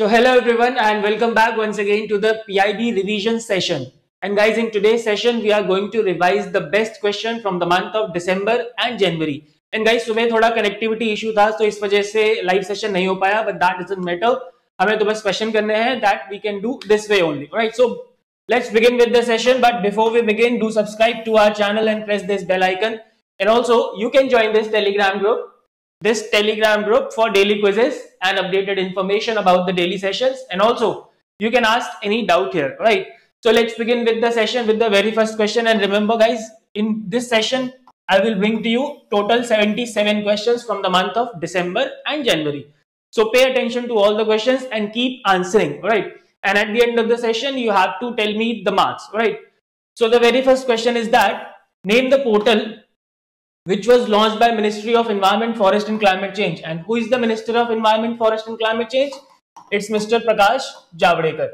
So hello everyone and welcome back once again to the PIB revision session. And guys in today's session we are going to revise the best question from the month of December and January. And guys सुबह थोड़ा connectivity issue था तो इस वजह से live session नहीं हो पाया but that doesn't matter. हमें तो बस question करने हैं that we can do this way only. Alright so let's begin with the session but before we begin do subscribe to our channel and press this bell icon. And also you can join this telegram group this telegram group for daily quizzes and updated information about the daily sessions. And also you can ask any doubt here right? So let's begin with the session with the very first question. And remember guys in this session i will bring to you total 77 questions from the month of december and january. So pay attention to all the questions and keep answering right? And at the end of the session you have to tell me the marks right? So the very first question is that name the portal which was launched by Ministry of Environment, Forest and Climate Change. And who is the Minister of Environment, Forest and Climate Change? It's Mr. Prakash Javadekar,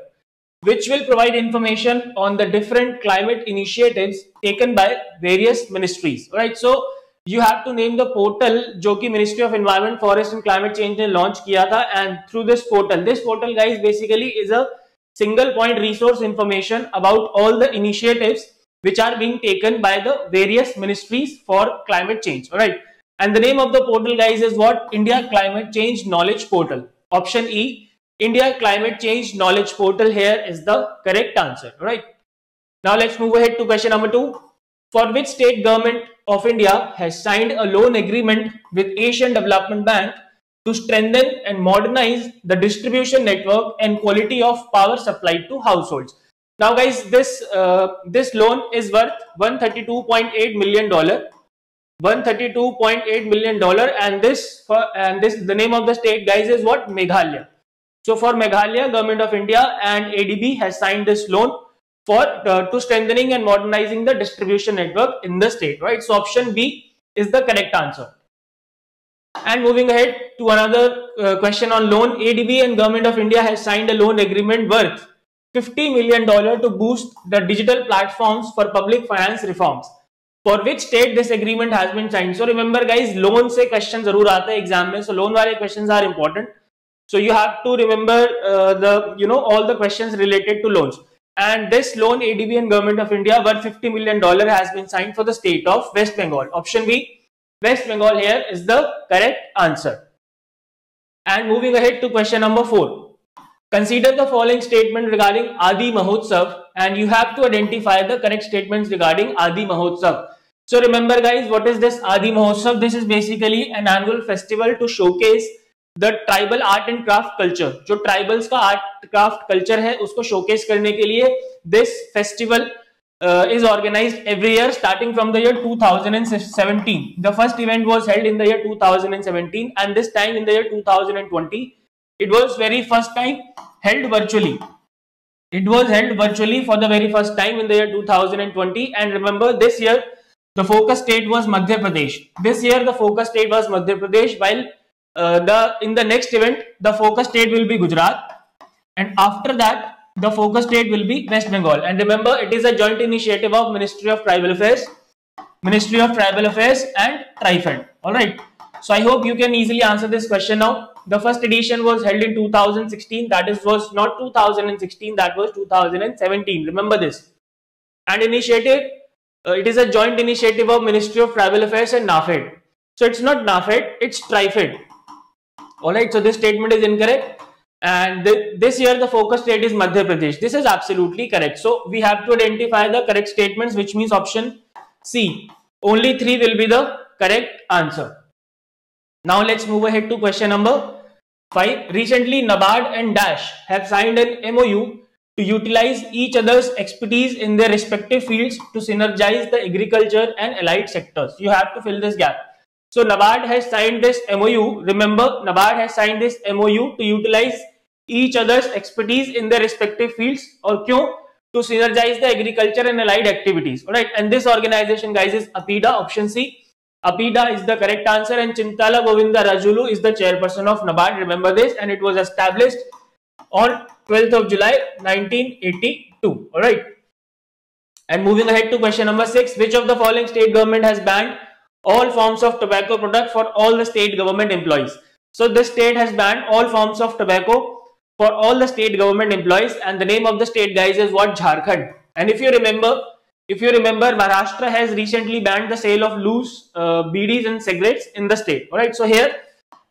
which will provide information on the different climate initiatives taken by various ministries. Right? So you have to name the portal जो कि Ministry of Environment, Forest and Climate Change ने launch किया था and through this portal, this portal guys basically is a single point resource information about all the initiatives which are being taken by the various ministries for climate change. All right. And the name of the portal, guys, is what? India Climate Change Knowledge Portal. Option E, India Climate Change Knowledge Portal here is the correct answer. All right. Now let's move ahead to question number two. For which state government of India has signed a loan agreement with Asian Development Bank to strengthen and modernize the distribution network and quality of power supplied to households. Now, guys, this uh, this loan is worth 132.8 million dollar. 132.8 million dollar, and this for and this the name of the state, guys, is what Meghalaya. So, for Meghalaya, Government of India and ADB has signed this loan for uh, to strengthening and modernizing the distribution network in the state. Right. So, option B is the correct answer. And moving ahead to another uh, question on loan, ADB and Government of India has signed a loan agreement worth $50 million to boost the digital platforms for public finance reforms. For which state this agreement has been signed. So remember guys, loan se question zarur aata exam. So loan wale questions are important. So you have to remember uh, the, you know, all the questions related to loans. And this loan ADB and Government of India worth $50 million has been signed for the state of West Bengal. Option B, West Bengal here is the correct answer. And moving ahead to question number four. Consider the following statement regarding Adi Mahotsav and you have to identify the correct statements regarding Adi Mahotsav. So remember guys, what is this Adi Mahotsav? This is basically an annual festival to showcase the tribal art and craft culture. जो tribals का art craft culture है उसको showcase करने के लिए this festival uh, is organized every year starting from the year 2017. The first event was held in the year 2017 and this time in the year 2020 it was very first time held virtually. It was held virtually for the very first time in the year 2020 and remember this year the focus state was Madhya Pradesh. This year the focus state was Madhya Pradesh while uh, the in the next event the focus state will be Gujarat and after that the focus state will be West Bengal and remember it is a joint initiative of Ministry of Tribal Affairs, Ministry of Tribal Affairs and TriFed. Alright. So I hope you can easily answer this question now the first edition was held in 2016 that is was not 2016 that was 2017 remember this. And initiative uh, it is a joint initiative of ministry of tribal affairs and nafed so it's not nafed it's trifed all right so this statement is incorrect. And th this year the focus state is madhya pradesh. This is absolutely correct. So we have to identify the correct statements which means option c. Only three will be the correct answer now let's move ahead to question number 5. Recently NABARD and DASH have signed an MOU to utilize each other's expertise in their respective fields to synergize the agriculture and allied sectors. You have to fill this gap. So NABARD has signed this MOU. Remember NABARD has signed this MOU to utilize each other's expertise in their respective fields or क्यों? To synergize the agriculture and allied activities. Alright, and this organization guys is APEDA option C APEDA is the correct answer and Chintala Govinda Rajulu is the chairperson of NABARD. Remember this and it was established on 12th of July 1982. Alright. And moving ahead to question number 6. Which of the following state government has banned all forms of tobacco product for all the state government employees? So this state has banned all forms of tobacco for all the state government employees and the name of the state guys is what Jharkhand and if you remember if you remember Maharashtra has recently banned the sale of loose uh, BDs and cigarettes in the state all right so here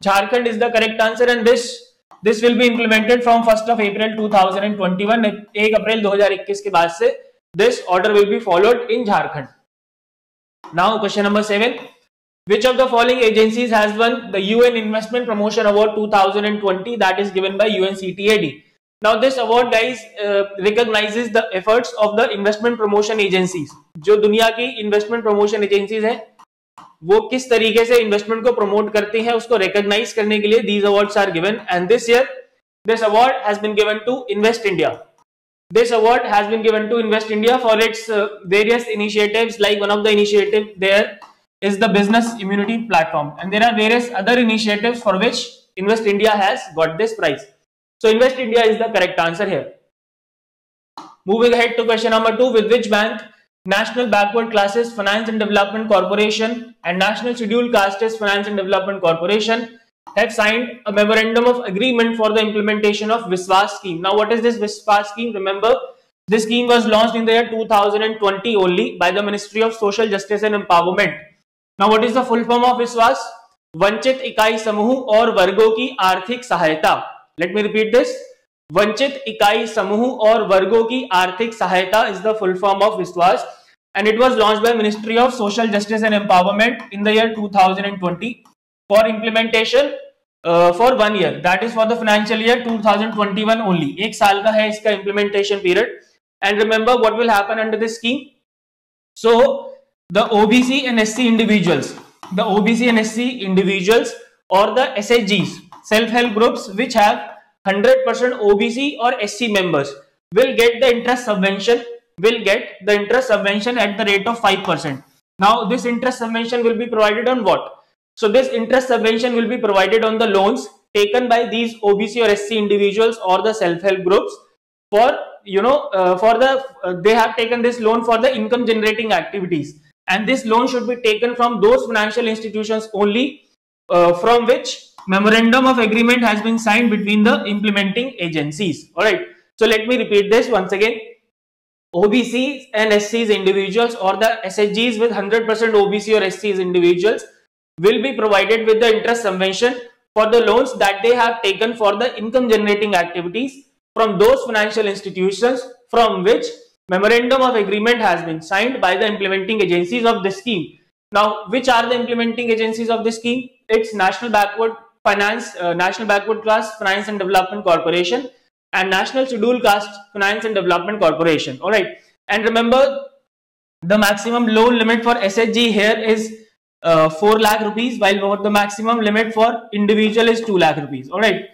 Jharkhand is the correct answer and this this will be implemented from 1st of April 2021 1 अप्रैल 2021 के बाद से this order will be followed in Jharkhand now question number 7 which of the following agencies has won the UN Investment Promotion Award 2020 that is given by UNCTAD? Now this award guys uh, recognizes the efforts of the investment promotion agencies. जो दुनिया की investment promotion agencies हैं वो किस तरीके से investment को promote करते हैं उसको recognize करने के लिए these awards are given and this year this award has been given to Invest India. This award has been given to Invest India for its uh, various initiatives like one of the initiative there is the business immunity platform and there are various other initiatives for which invest india has got this prize so invest india is the correct answer here moving ahead to question number 2 with which bank national backward classes finance and development corporation and national scheduled castes finance and development corporation have signed a memorandum of agreement for the implementation of Viswas scheme. Now, what is this Viswas scheme? Remember, this scheme was launched in the year 2020 only by the Ministry of Social Justice and Empowerment Now what is the full form of विश्वास वंचित इकाई समूह और वर्गों की आर्थिक सहायता Let me repeat this वंचित इकाई समूह और वर्गों की आर्थिक सहायता is the full form of Vishwas and it was launch by ministry of social justice and empowerment in the two thousand and twenty for implementation for one year that is for the financial year two thousand twenty one only एक साल का है इसका implementation period and remember what will happen under this scheme so the OBC and S C individuals the OBC and S C individuals और the S H Gs self-help groups which have 100% OBC or SC members will get the interest subvention, will get the interest subvention at the rate of 5%. Now this interest subvention will be provided on what? So this interest subvention will be provided on the loans taken by these OBC or SC individuals or the self-help groups for you know uh, for the uh, they have taken this loan for the income generating activities and this loan should be taken from those financial institutions only uh, from which memorandum of agreement has been signed between the implementing agencies all right so let me repeat this once again OBCs and SCs individuals or the SHGs with 100% OBC or SCs individuals will be provided with the interest subvention for the loans that they have taken for the income generating activities from those financial institutions from which memorandum of agreement has been signed by the implementing agencies of the scheme. Now, which are the implementing agencies of the scheme? It's National Backward Finance, uh, National Backward Class Finance and Development Corporation and National Scheduled Caste Finance and Development Corporation. All right. And remember, the maximum loan limit for SHG here is uh, 4 lakh rupees, while the maximum limit for individual is 2 lakh rupees. All right.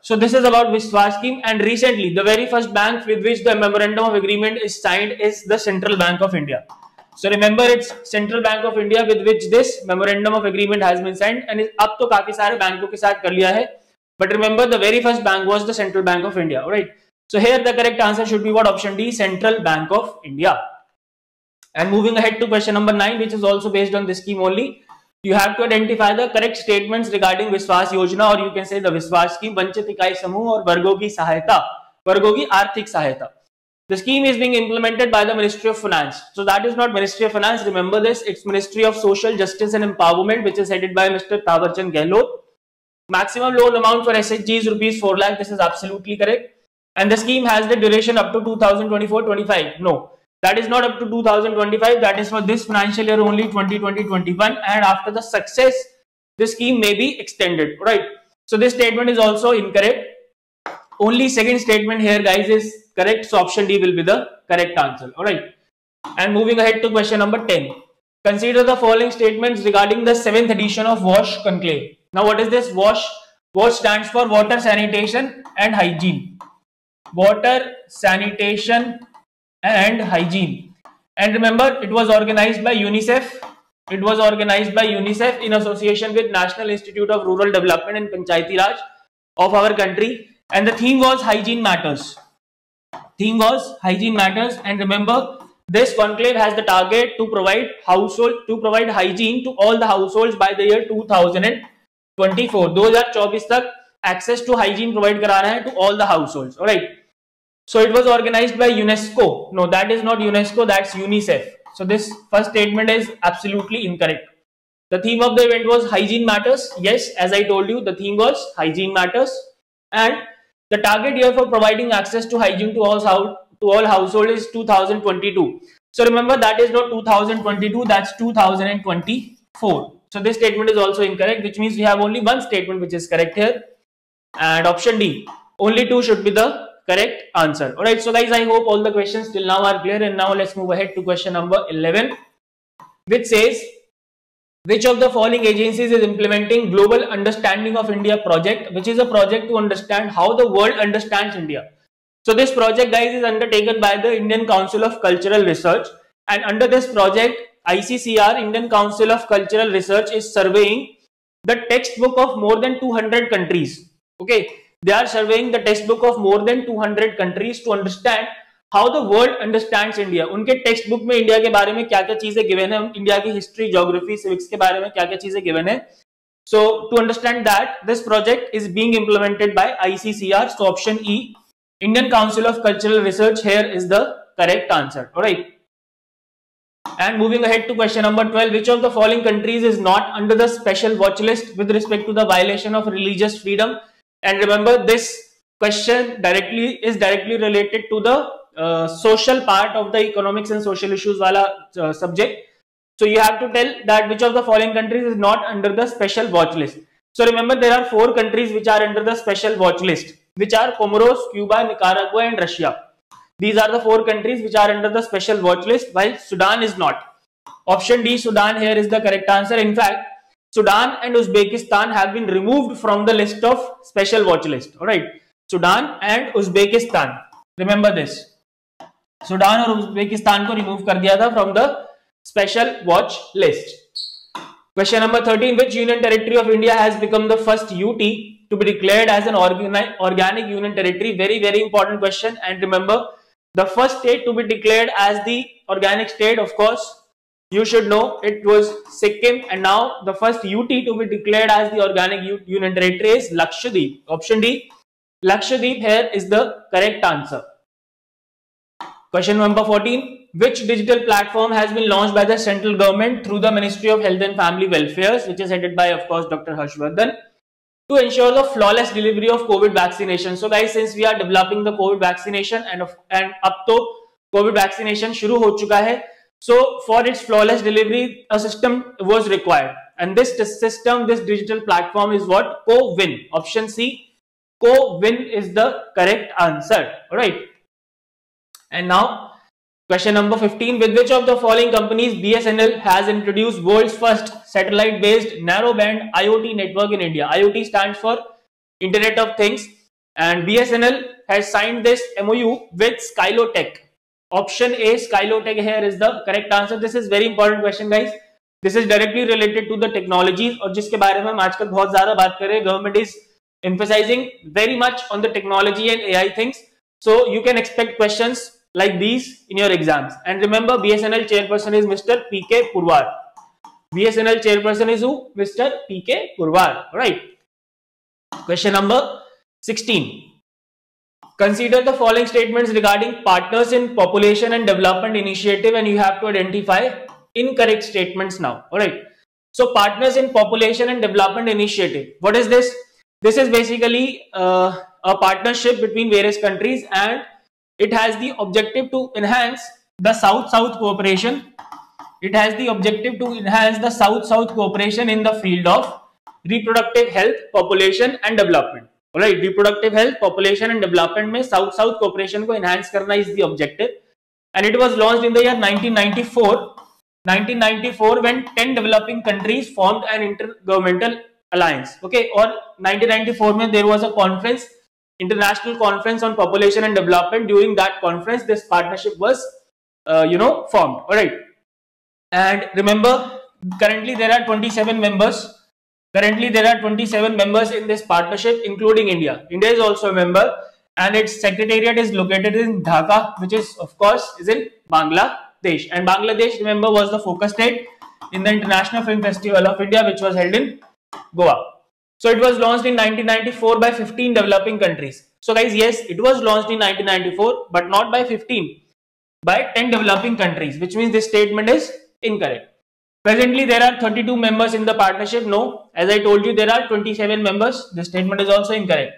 So this is about Vishwas scheme and recently the very first bank with which the memorandum of agreement is signed is the Central Bank of India. So remember it's Central Bank of India with which this memorandum of agreement has been signed and अब तो काफ़ी सारे बैंकों के साथ कर लिया है but remember the very first bank was the Central Bank of India alright so here the correct answer should be what option D Central Bank of India and moving ahead to question number 9 which is also based on this scheme only you have to identify the correct statements regarding विश्वास योजना और you can say the विश्वास की वंचित इकाई समूह और वर्गों की सहायता वर्गों की आर्थिक सहायता The scheme is being implemented by the Ministry of Finance. So that is not Ministry of Finance. Remember this. It's Ministry of Social Justice and Empowerment, which is headed by Mr. Thawarchand Gehlot. Maximum loan amount for SHG is rupees 4 lakh. This is absolutely correct. And the scheme has the duration up to 2024-25. No. that is not up to 2025 that is for this financial year only 2020-21 and after the success the scheme may be extended right so this statement is also incorrect only second statement here guys is correct. So option d will be the correct answer. All right. And moving ahead to question number 10 consider the following statements regarding the seventh edition of wash conclave. Now what is this wash? Wash stands for water sanitation and hygiene. Water sanitation and hygiene. And remember, it was organized by UNICEF. It was organized by UNICEF in association with National Institute of Rural Development and Panchayati Raj of our country. And the theme was hygiene matters. Theme was hygiene matters. And remember, this conclave has the target to provide household to provide hygiene to all the households by the year 2024. 2024 तक access to hygiene provide karana hai to all the households. All right? So it was organized by unesco. No that is not unesco that's unicef. So this first statement is absolutely incorrect. The theme of the event was hygiene matters. Yes as i told you the theme was hygiene matters. And the target year for providing access to hygiene to all, to all household is 2022 so remember that is not 2022 that's 2024 so this statement is also incorrect, which means we have only one statement which is correct here. And option D, only two should be the correct answer. Alright, so guys, I hope all the questions till now are clear. And now let's move ahead to question number 11, which says, which of the following agencies is implementing Global Understanding of India project, which is a project to understand how the world understands India. So this project, guys, is undertaken by the Indian Council of Cultural Research. And under this project, ICCR, Indian Council of Cultural Research, is surveying the textbook of more than 200 countries. Okay, they are surveying the textbook of more than 200 countries to understand how the world understands India. उनके text book में India के बारे में क्या क्या चीज़ें given है India की हिस्ट्री ज्योग्राफी सिविक्स के बारे में क्या क्या चीज़ें गिवन है to understand that, this project is being implemented by ICCR. So option E, Indian Council of Cultural Research here is the correct answer. All right. And moving ahead to question number 12, which of the following countries is not under the special watch list with respect to the violation of religious freedom? And remember this question directly is directly related to the uh, social part of the economics and social issues wala uh, subject. So you have to tell that which of the following countries is not under the special watch list. So remember there are four countries which are under the special watch list, which are Comoros, Cuba, Nicaragua and Russia. These are the four countries which are under the special watch list while Sudan is not. Option D, Sudan here is the correct answer. In fact, Sudan and Uzbekistan have been removed from the list of special watch list. All right. Sudan and Uzbekistan. Remember this. Sudan और Uzbekistan को remove कर दिया था from the special watch list question number thirteen which union territory of India has become the first UT to be declared as an organic union territory very very important question and remember the first state to be declared as the organic state of course you should know it was sikkim. And now the first ut to be declared as the organic union territory is lakshadweep. Option d, lakshadweep, here is the correct answer. Question number 14. Which digital platform has been launched by the central government through the Ministry of Health and Family Welfare, which is headed by, of course, Dr. Harshvardhan, to ensure the flawless delivery of COVID vaccination? So, guys, since we are developing the COVID vaccination and, of, and up to COVID vaccination shuru ho chuka hai, so for its flawless delivery, a system was required. And this system, this digital platform is what? Co-win. Option C. Co-win is the correct answer. All right. and now Question number 15. With which of the following companies BSNL has introduced world's first satellite-based narrowband IoT network in India? IoT stands for Internet of Things and BSNL has signed this MOU with Skylotech. Option A, Skylotech here is the correct answer. This is very important question guys. This is directly related to the technologies और जिसके बारे में हम आजकल बहुत ज़्यादा बात कर रहे हैं. Government is emphasizing very much on the technology and AI things. So you can expect questions like these in your exams. And remember, BSNL chairperson is Mr. P.K. Purwar. BSNL chairperson is who? Mr. P.K. Purwar. All right. Question number 16. Consider the following statements regarding partners in population and development initiative and you have to identify incorrect statements now. All right. So partners in population and development initiative. What is this? This is basically uh, a partnership between various countries and it has the objective to enhance the South-South cooperation. It has the objective to enhance the South-South cooperation in the field of reproductive health, population and development. Alright, reproductive health, population and development में South-South cooperation को enhance करना is the objective. And it was launched in the year 1994. 1994 when 10 developing countries formed an intergovernmental alliance. Okay, or 1994 में there was a conference international conference on population and development. During that conference this partnership was uh, you know formed. All right. And remember currently there are 27 members. Currently there are 27 members in this partnership including india. India is also a member and its secretariat is located in dhaka which is of course is in bangladesh. And bangladesh remember was the focus state in the international film festival of india which was held in goa So it was launched in 1994 by 15 developing countries. So guys, yes, it was launched in 1994, but not by 15, by 10 developing countries, which means this statement is incorrect. Presently, there are 32 members in the partnership. No, as I told you, there are 27 members. This statement is also incorrect.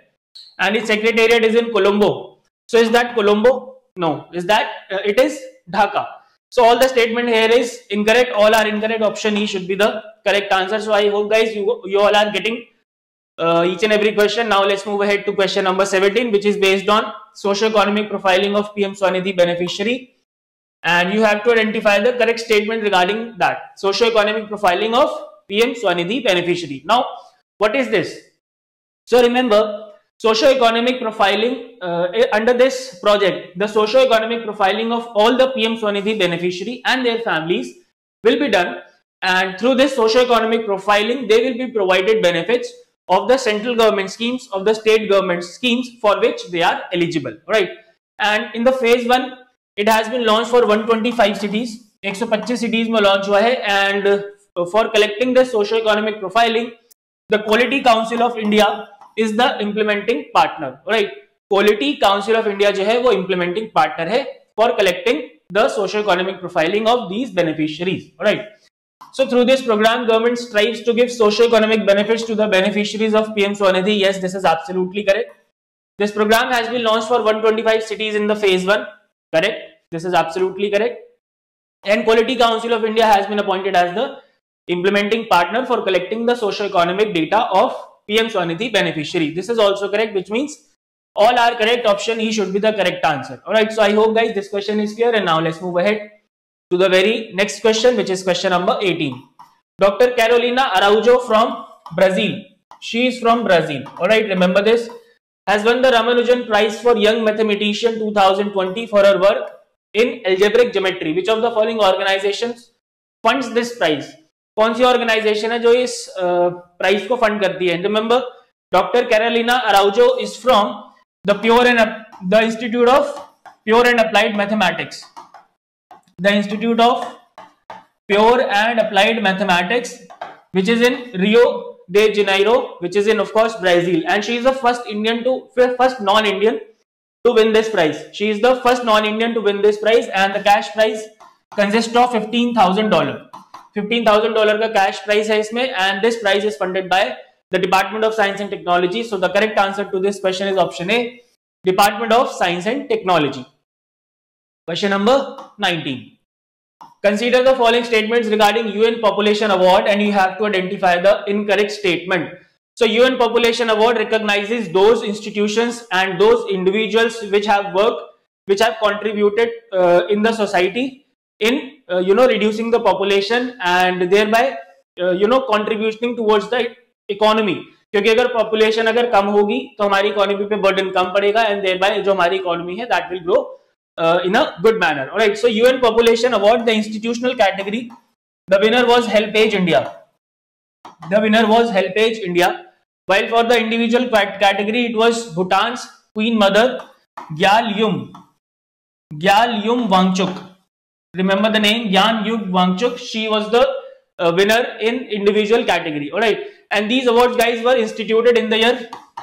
And its secretariat is in Colombo. So is that Colombo? No. Is that? Uh, it is Dhaka. So all the statement here is incorrect. All are incorrect. Option E should be the correct answer. So I hope guys you, you all are getting uh, each and every question. Now let's move ahead to question number 17 which is based on socio-economic profiling of PM Swanidhi beneficiary and you have to identify the correct statement regarding that socio-economic profiling of PM Swanidhi beneficiary. Now what is this? So remember socio-economic profiling uh, under this project the socio-economic profiling of all the PM Swanidhi beneficiary and their families will be done and through this socio-economic profiling they will be provided benefits of the central government schemes of the state government schemes for which they are eligible right? And in the phase 1 it has been launched for 125 cities. 125 cities mein launch hua hai. And uh, for collecting the socio economic profiling the quality council of india is the implementing partner right? Quality council of india jo hai wo implementing partner hai for collecting the socio economic profiling of these beneficiaries right? So through this program, government strives to give socio-economic benefits to the beneficiaries of PM Swanidhi. Yes, this is absolutely correct. This program has been launched for 125 cities in the phase 1. Correct. This is absolutely correct. And Quality Council of India has been appointed as the implementing partner for collecting the socio-economic data of PM Swanidhi beneficiary. This is also correct, which means all are correct. Option E should be the correct answer. Alright, so I hope guys this question is clear and now let's move ahead to the very next question, which is question number 18. Dr. Carolina Araujo from Brazil. She is from Brazil. Alright, remember this. Has won the Ramanujan Prize for Young Mathematician 2020 for her work in algebraic geometry. Which of the following organizations funds this prize? कौन सी organisation है जो इस prize को fund करती है remember doctor Carolina Araujo is from the pure and the institute of pure and applied mathematics the Institute of Pure and Applied Mathematics, which is in Rio de Janeiro, which is in, of course, Brazil. And she is the first Indian to, first non-Indian to win this prize. She is the first non-Indian to win this prize and the cash prize consists of $15,000. $15,000 का cash prize है इसमें and this prize is funded by the Department of Science and Technology. So the correct answer to this question is option A, Department of Science and Technology. Question number 19 consider the following statements regarding UN population award and you have to identify the incorrect statement so UN population award recognizes those institutions and those individuals which have work which have contributed in the society in you know reducing the population and thereby you know contributing towards the economy क्योंकि अगर population अगर कम होगी तो हमारी economy पे burden कम पड़ेगा and there bye जो हमारी इकॉनमी है that will grow uh, in a good manner. All right. So UN Population Award, the institutional category, the winner was Helpage India. The winner was Helpage India. While for the individual category, it was Bhutan's Queen Mother Gyal Yum. Gyal Yum Wangchuk. Remember the name Gyan Yum Wangchuk. She was the uh, winner in individual category. All right. And these awards, guys, were instituted in the year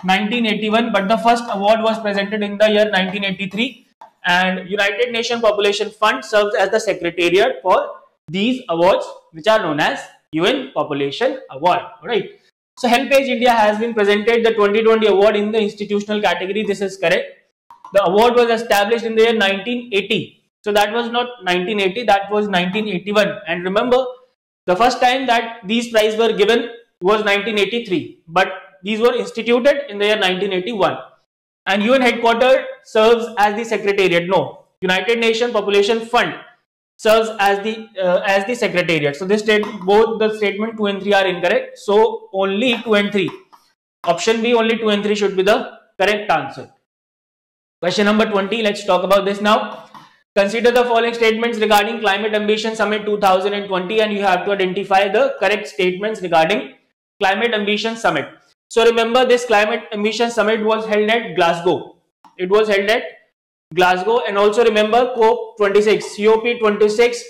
1981, but the first award was presented in the year 1983 and United Nations Population Fund serves as the secretariat for these awards which are known as UN Population Award. Right. So HelpAge India has been presented the 2020 award in the institutional category. This is correct. The award was established in the year 1980. So that was not 1980, that was 1981. And remember, the first time that these prizes were given was 1983, but these were instituted in the year 1981 and UN headquarters serves as the secretariat. No, United Nations Population Fund serves as the uh, as the secretariat. So this state both the statement two and three are incorrect. So only two and three. Option B only two and three should be the correct answer. Question number 20. Let's talk about this now. Consider the following statements regarding Climate Ambition Summit 2020 and you have to identify the correct statements regarding Climate Ambition Summit. So remember this climate ambition summit was held at Glasgow. It was held at Glasgow and also remember COP26, COP26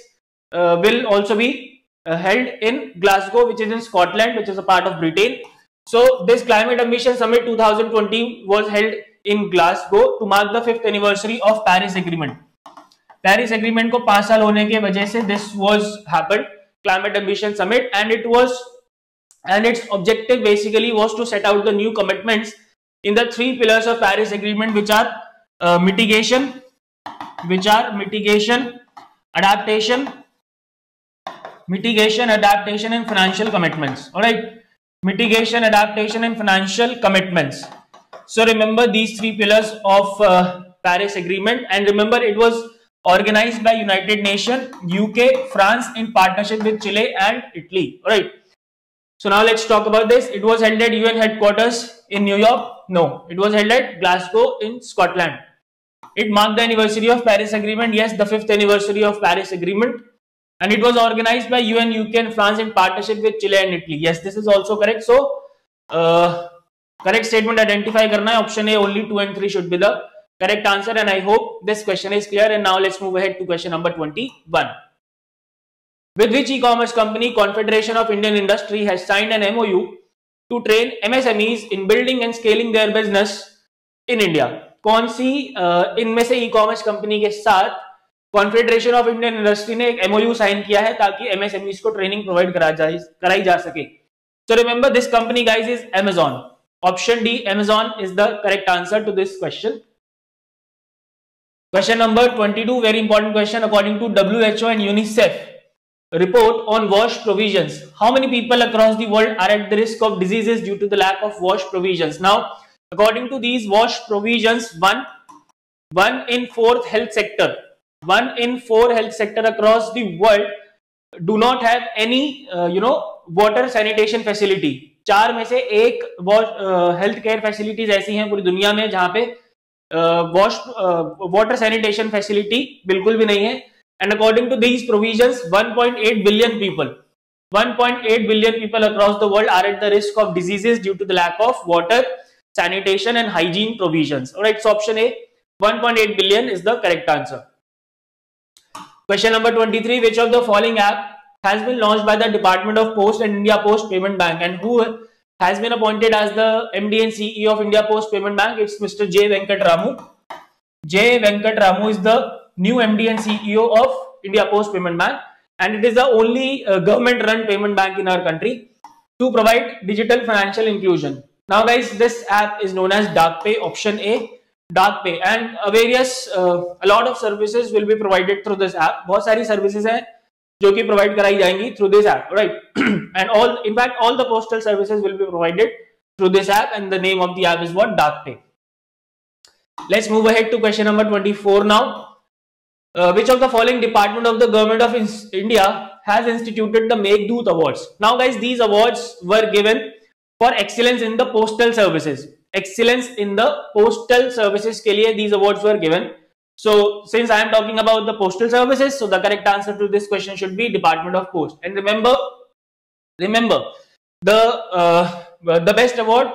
uh, will also be uh, held in Glasgow which is in Scotland which is a part of Britain. So this climate ambition summit 2020 was held in Glasgow to mark the 5th anniversary of Paris Agreement. Paris Agreement को 5 साल होने के वजह से this was happened climate ambition summit and it was and its objective basically was to set out the new commitments in the three pillars of Paris Agreement which are uh, mitigation, which are mitigation, adaptation, mitigation, adaptation and financial commitments. All right mitigation, adaptation, and financial commitments. So remember these three pillars of uh, Paris Agreement, and remember it was organized by United Nations, UK, France in partnership with Chile and Italy. All right. So now let's talk about this. It was held at UN headquarters in New York. No, it was held at Glasgow in Scotland. It marked the anniversary of Paris Agreement. Yes, the fifth anniversary of Paris Agreement and it was organized by UN, UK, and France in partnership with Chile and Italy. Yes, this is also correct. So, uh, correct statement identify karna hai. Option A only 2 and 3 should be the correct answer. And I hope this question is clear. And now let's move ahead to question number 21. With which e-commerce company Confederation of Indian Industry has signed an MOU to train MSMEs in building and scaling their business in India? कौन सी इनमें से e commerce company के साथ confederation of Indian industry ने एक MOU sign किया है ताकि एमएसएमई को ट्रेनिंग प्रोवाइड कराई जा सके so remember this company guys is Amazon option D Amazon is the correct answer to this question Question number 22, very important question according to WHO and UNICEF report on wash provisions. How many people across the world are at the risk of diseases due to the lack of wash provisions? Now, according to these wash provisions, one, one in fourth health sector one in four health sector across the world do not have any uh, you know water sanitation facility चार में से एक wash health care facilities ऐसी हैं पूरी दुनिया में जहाँ पे वॉश वाटर सैनिटेशन फैसिलिटी बिल्कुल भी नहीं है And according to these provisions, 1.8 billion people, 1.8 billion people across the world are at the risk of diseases due to the lack of water, sanitation and hygiene provisions. Alright, so option A, 1.8 billion is the correct answer. Question number 23, which of the following app has been launched by the Department of Post and India Post Payment Bank and who has been appointed as the MD and CEO of India Post Payment Bank? It's Mr. J. Venkatramu. J. Venkatramu is the new MD and CEO of India Post Payment Bank and it is the only uh, government run payment bank in our country to provide digital financial inclusion. Now guys, this app is known as DakPay option A, DakPay and uh, various, uh, a lot of services will be provided through this app. बहुत सारी services हैं जो कि provide कराई जाएंगी through this app, right? and all, in fact, all the postal services will be provided through this app and the name of the app is what? DakPay. Let's move ahead to question number 24 now uh, which of the following department of the government of india has instituted the make awards? Now guys these awards were given for excellence in the postal services. Excellence in the postal services ke liye these awards were given. So since i am talking about the postal services so the correct answer to this question should be department of post. And remember remember the uh, the best award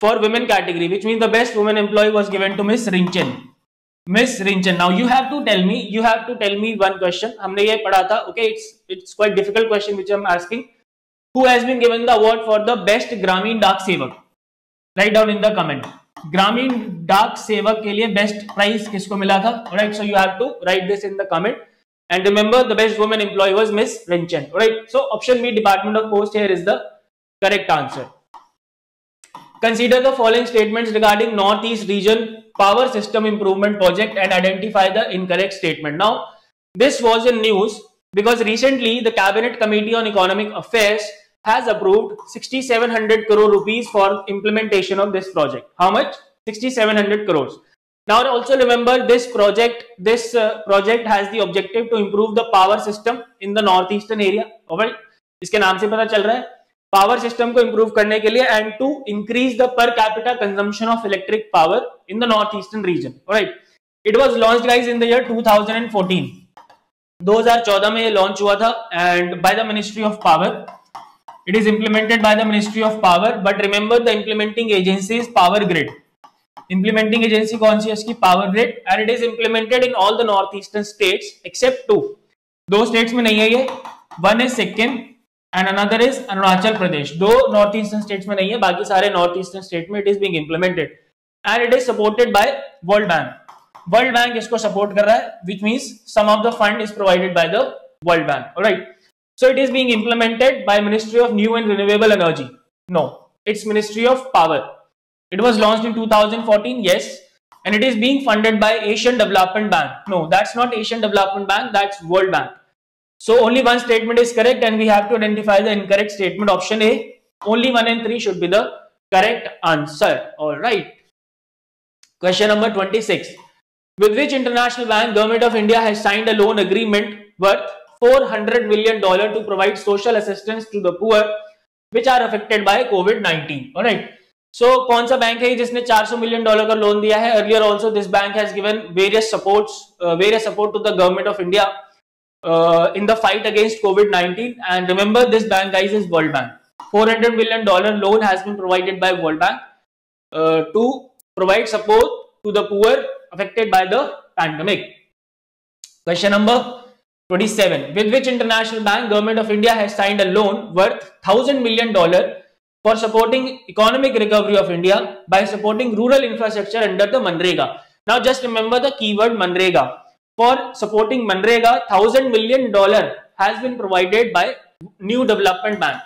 for women category which means the best woman employee was given to miss rinchen miss Rinchen now you have to tell me you have to tell me one question हमने ये पढ़ा था okay it's it's quite difficult question which am asking who has been given the award for the best Gramin Dak Sevak write down in the comment Gramin Dak Sevak के लिए best prize किसको मिला था? Right so you have to write this in the comment and remember the best women employ was miss Rinchen right so option B department of post here is the correct answer consider the following statement regarding north east region power system improvement project and identify the incorrect statement now this was in news because recently the cabinet committee on economic affairs has approved 6700 crore rupees for implementation of this project how much 6700 crore now also remember this project this project has the objective to improve the power system in the north eastern area इसके नाम से पता चल रहा है? Power system को improve करने के लिए and to increase the per capita consumption of electric power in the north eastern region right it was launch guys in the two thousand and fourteen 2014 में ये लॉन्च हुआ था and by the ministry of power it is implemented by the ministry of power but remember the implementing agency is power grid implementing agency कौन सी है? Power grid and it is implemented in all the north eastern states except two दो states में नहीं है ये. One is Sikkim Sikkim and another is Arunachal Pradesh. Though northeastern states में नहीं है, बाकी सारे northeastern state में it is being implemented and it is supported by World Bank. World Bank इसको support कर रहा है, which means some of the fund is provided by the World Bank. All right. So it is being implemented by Ministry of New and Renewable Energy. No, it's Ministry of Power. It was launched in 2014. Yes. And it is being funded by Asian Development Bank. No, that's not Asian Development Bank. That's World Bank. So only one statement is correct and we have to identify the incorrect statement. Option A, only 1 and 3 should be the correct answer. Alright. Question number 26. With which international bank Government of India has signed a loan agreement worth 400 million dollar to provide social assistance to the poor which are affected by COVID-19. Alright. So कौन सा bank है जिसने 400 million dollar का loan दिया है earlier also this bank has given various supports various support to the government of India uh, in the fight against COVID-19. And remember, this bank, guys, is World Bank. 400 million dollar loan has been provided by World Bank uh, to provide support to the poor affected by the pandemic. Question number 27. With which international bank government of India has signed a loan worth thousand million dollar for supporting economic recovery of India by supporting rural infrastructure under the Manrega. Now just remember the keyword Manrega for supporting Manrega, thousand million dollar has been provided by New Development Bank.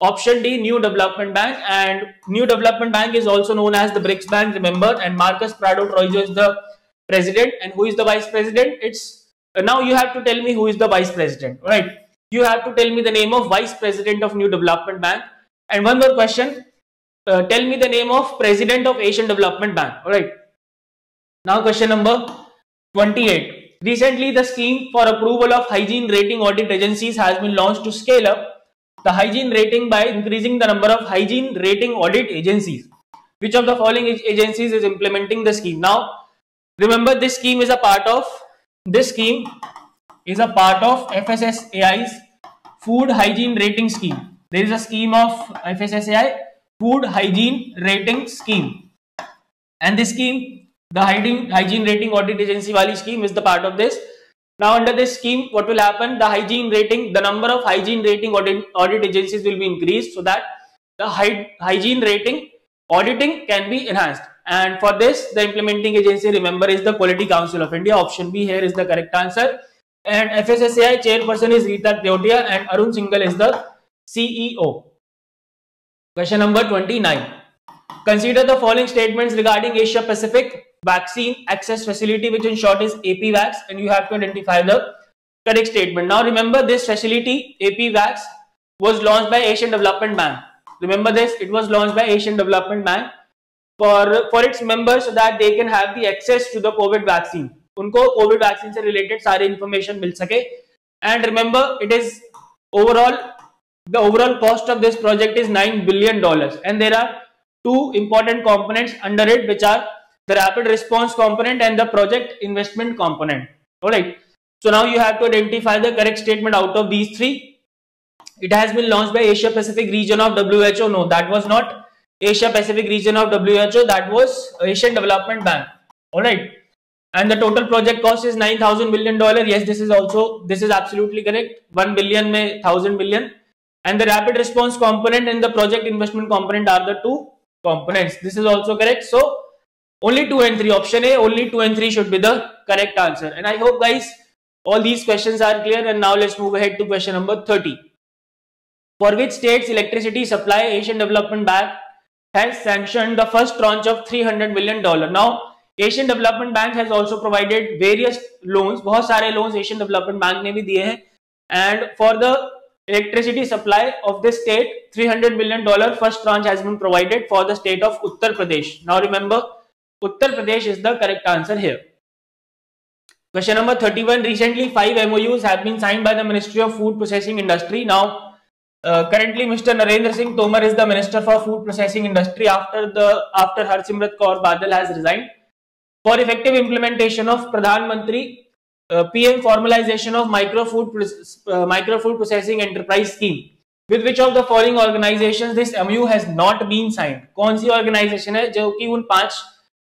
Option D, New Development Bank, and New Development Bank is also known as the BRICS Bank. Remember, and Marcos Prado Troyjo is the president, and who is the vice president? It's uh, now you have to tell me who is the vice president, right? You have to tell me the name of vice president of New Development Bank. And one more question: uh, tell me the name of president of Asian Development Bank. All right. Now, question number 28. Recently, the scheme for approval of hygiene rating audit agencies has been launched to scale up the hygiene rating by increasing the number of hygiene rating audit agencies. Which of the following agencies is implementing the scheme? Now, remember this scheme is a part of this scheme is a part of FSSAI's food hygiene rating scheme. There is a scheme of FSSAI food hygiene rating scheme and this scheme the hygiene, rating audit agency wali scheme is the part of this. Now under this scheme, what will happen? The hygiene rating, the number of hygiene rating audit, audit agencies will be increased so that the hy hygiene rating auditing can be enhanced. And for this, the implementing agency, remember, is the Quality Council of India. Option B here is the correct answer. And FSSAI chairperson is Rita Teotia and Arun Singhal is the CEO. Question number 29. Consider the following statements regarding Asia Pacific vaccine access facility, which in short is APVAX, and you have to identify the correct statement. Now remember this facility, APVAX, was launched by Asian Development Bank. Remember this, it was launched by Asian Development Bank for, for its members so that they can have the access to the COVID vaccine. उनको Covid vaccine से related सारे information मिल सके and remember it is overall the overall cost of this project is 9 billion dollars and there are two important components under it which are the rapid response component and the project investment component. All right. So now you have to identify the correct statement out of these three. It has been launched by Asia Pacific region of WHO. No, that was not Asia Pacific region of WHO. That was Asian Development Bank. All right. And the total project cost is 9,000 billion dollar. Yes, this is also, this is absolutely correct. 1 billion may 1000 billion. And the rapid response component and the project investment component are the two components. This is also correct. So only 2 and 3. Option A, only 2 and 3 should be the correct answer. And I hope guys, all these questions are clear. And now let's move ahead to question number 30. For which states electricity supply Asian Development Bank has sanctioned the first tranche of 300 million dollar. Now, Asian Development Bank has also provided various loans. बहुत सारे loans Asian Development Bank ने भी दिए हैं. And for the electricity supply of this state, 300 million dollar first tranche has been provided for the state of Uttar Pradesh. Now remember, Uttar Pradesh is the correct answer here. Question number 31. Recently, five MOUs have been signed by the Ministry of Food Processing Industry. Now, uh, currently, Mr. Narendra Singh Tomar is the Minister for Food Processing Industry after the after Harsimrat Kaur Badal has resigned. For effective implementation of Pradhan Mantri uh, PM formalization of micro food uh, micro food processing enterprise scheme. With which of the following organizations this MOU has not been signed? कौन सी organization है जो कि उन पाँच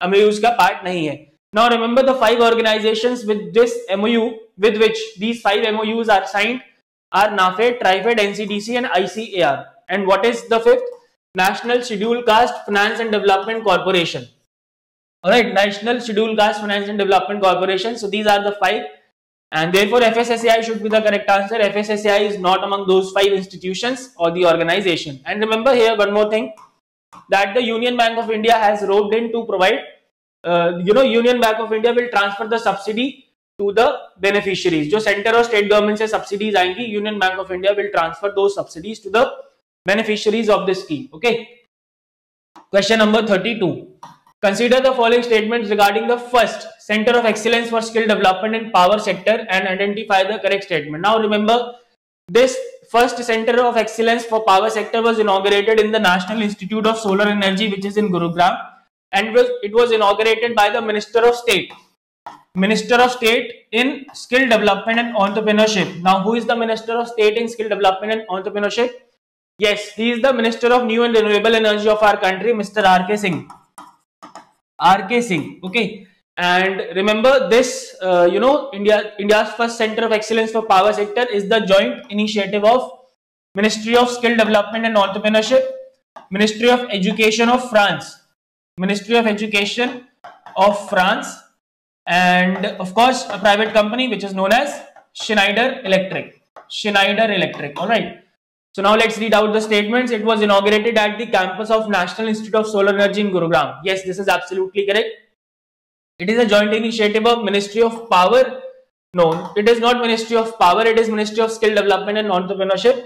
MOU का part नहीं है। Now remember the five organization with this MOU with which these five MOU are signed are NAFED TRIFED NCDC and ICAR and what is the fifth national schedule caste finance and development corporation right national schedule caste finance and development corporation so these are the five and therefore fssci should be the correct answer. Fssci is not among those five institutions or the organization. And remember here one more thing. that the Union Bank of India has roped in to provide, uh, you know, Union Bank of India will transfer the subsidy to the beneficiaries. जो center और state government से subsidies आएंगी, Union Bank of India will transfer those subsidies to the beneficiaries of this scheme. Okay. Question number 32. Consider the following statements regarding the first Center of Excellence for Skill Development in Power Sector and identify the correct statement. Now remember, this first Center of Excellence for Power Sector was inaugurated in the National Institute of Solar Energy, which is in Gurugram, and it was inaugurated by the Minister of State. Minister of State in Skill Development and Entrepreneurship. Now, who is the Minister of State in Skill Development and Entrepreneurship? Yes, he is the Minister of New and Renewable Energy of our country, Mr. R.K. Singh. R.K. Singh. Okay. And remember this, uh, you know, India India's first center of excellence for power sector is the joint initiative of Ministry of Skill Development and Entrepreneurship, Ministry of Education of France, Ministry of Education of France, and of course a private company which is known as Schneider Electric. Schneider Electric. All right. So now let's read out the statements. It was inaugurated at the campus of National Institute of Solar Energy in Gurugram. Yes, this is absolutely correct. It is a joint initiative of Ministry of Power. No, it is not Ministry of Power. It is Ministry of Skill Development and Entrepreneurship.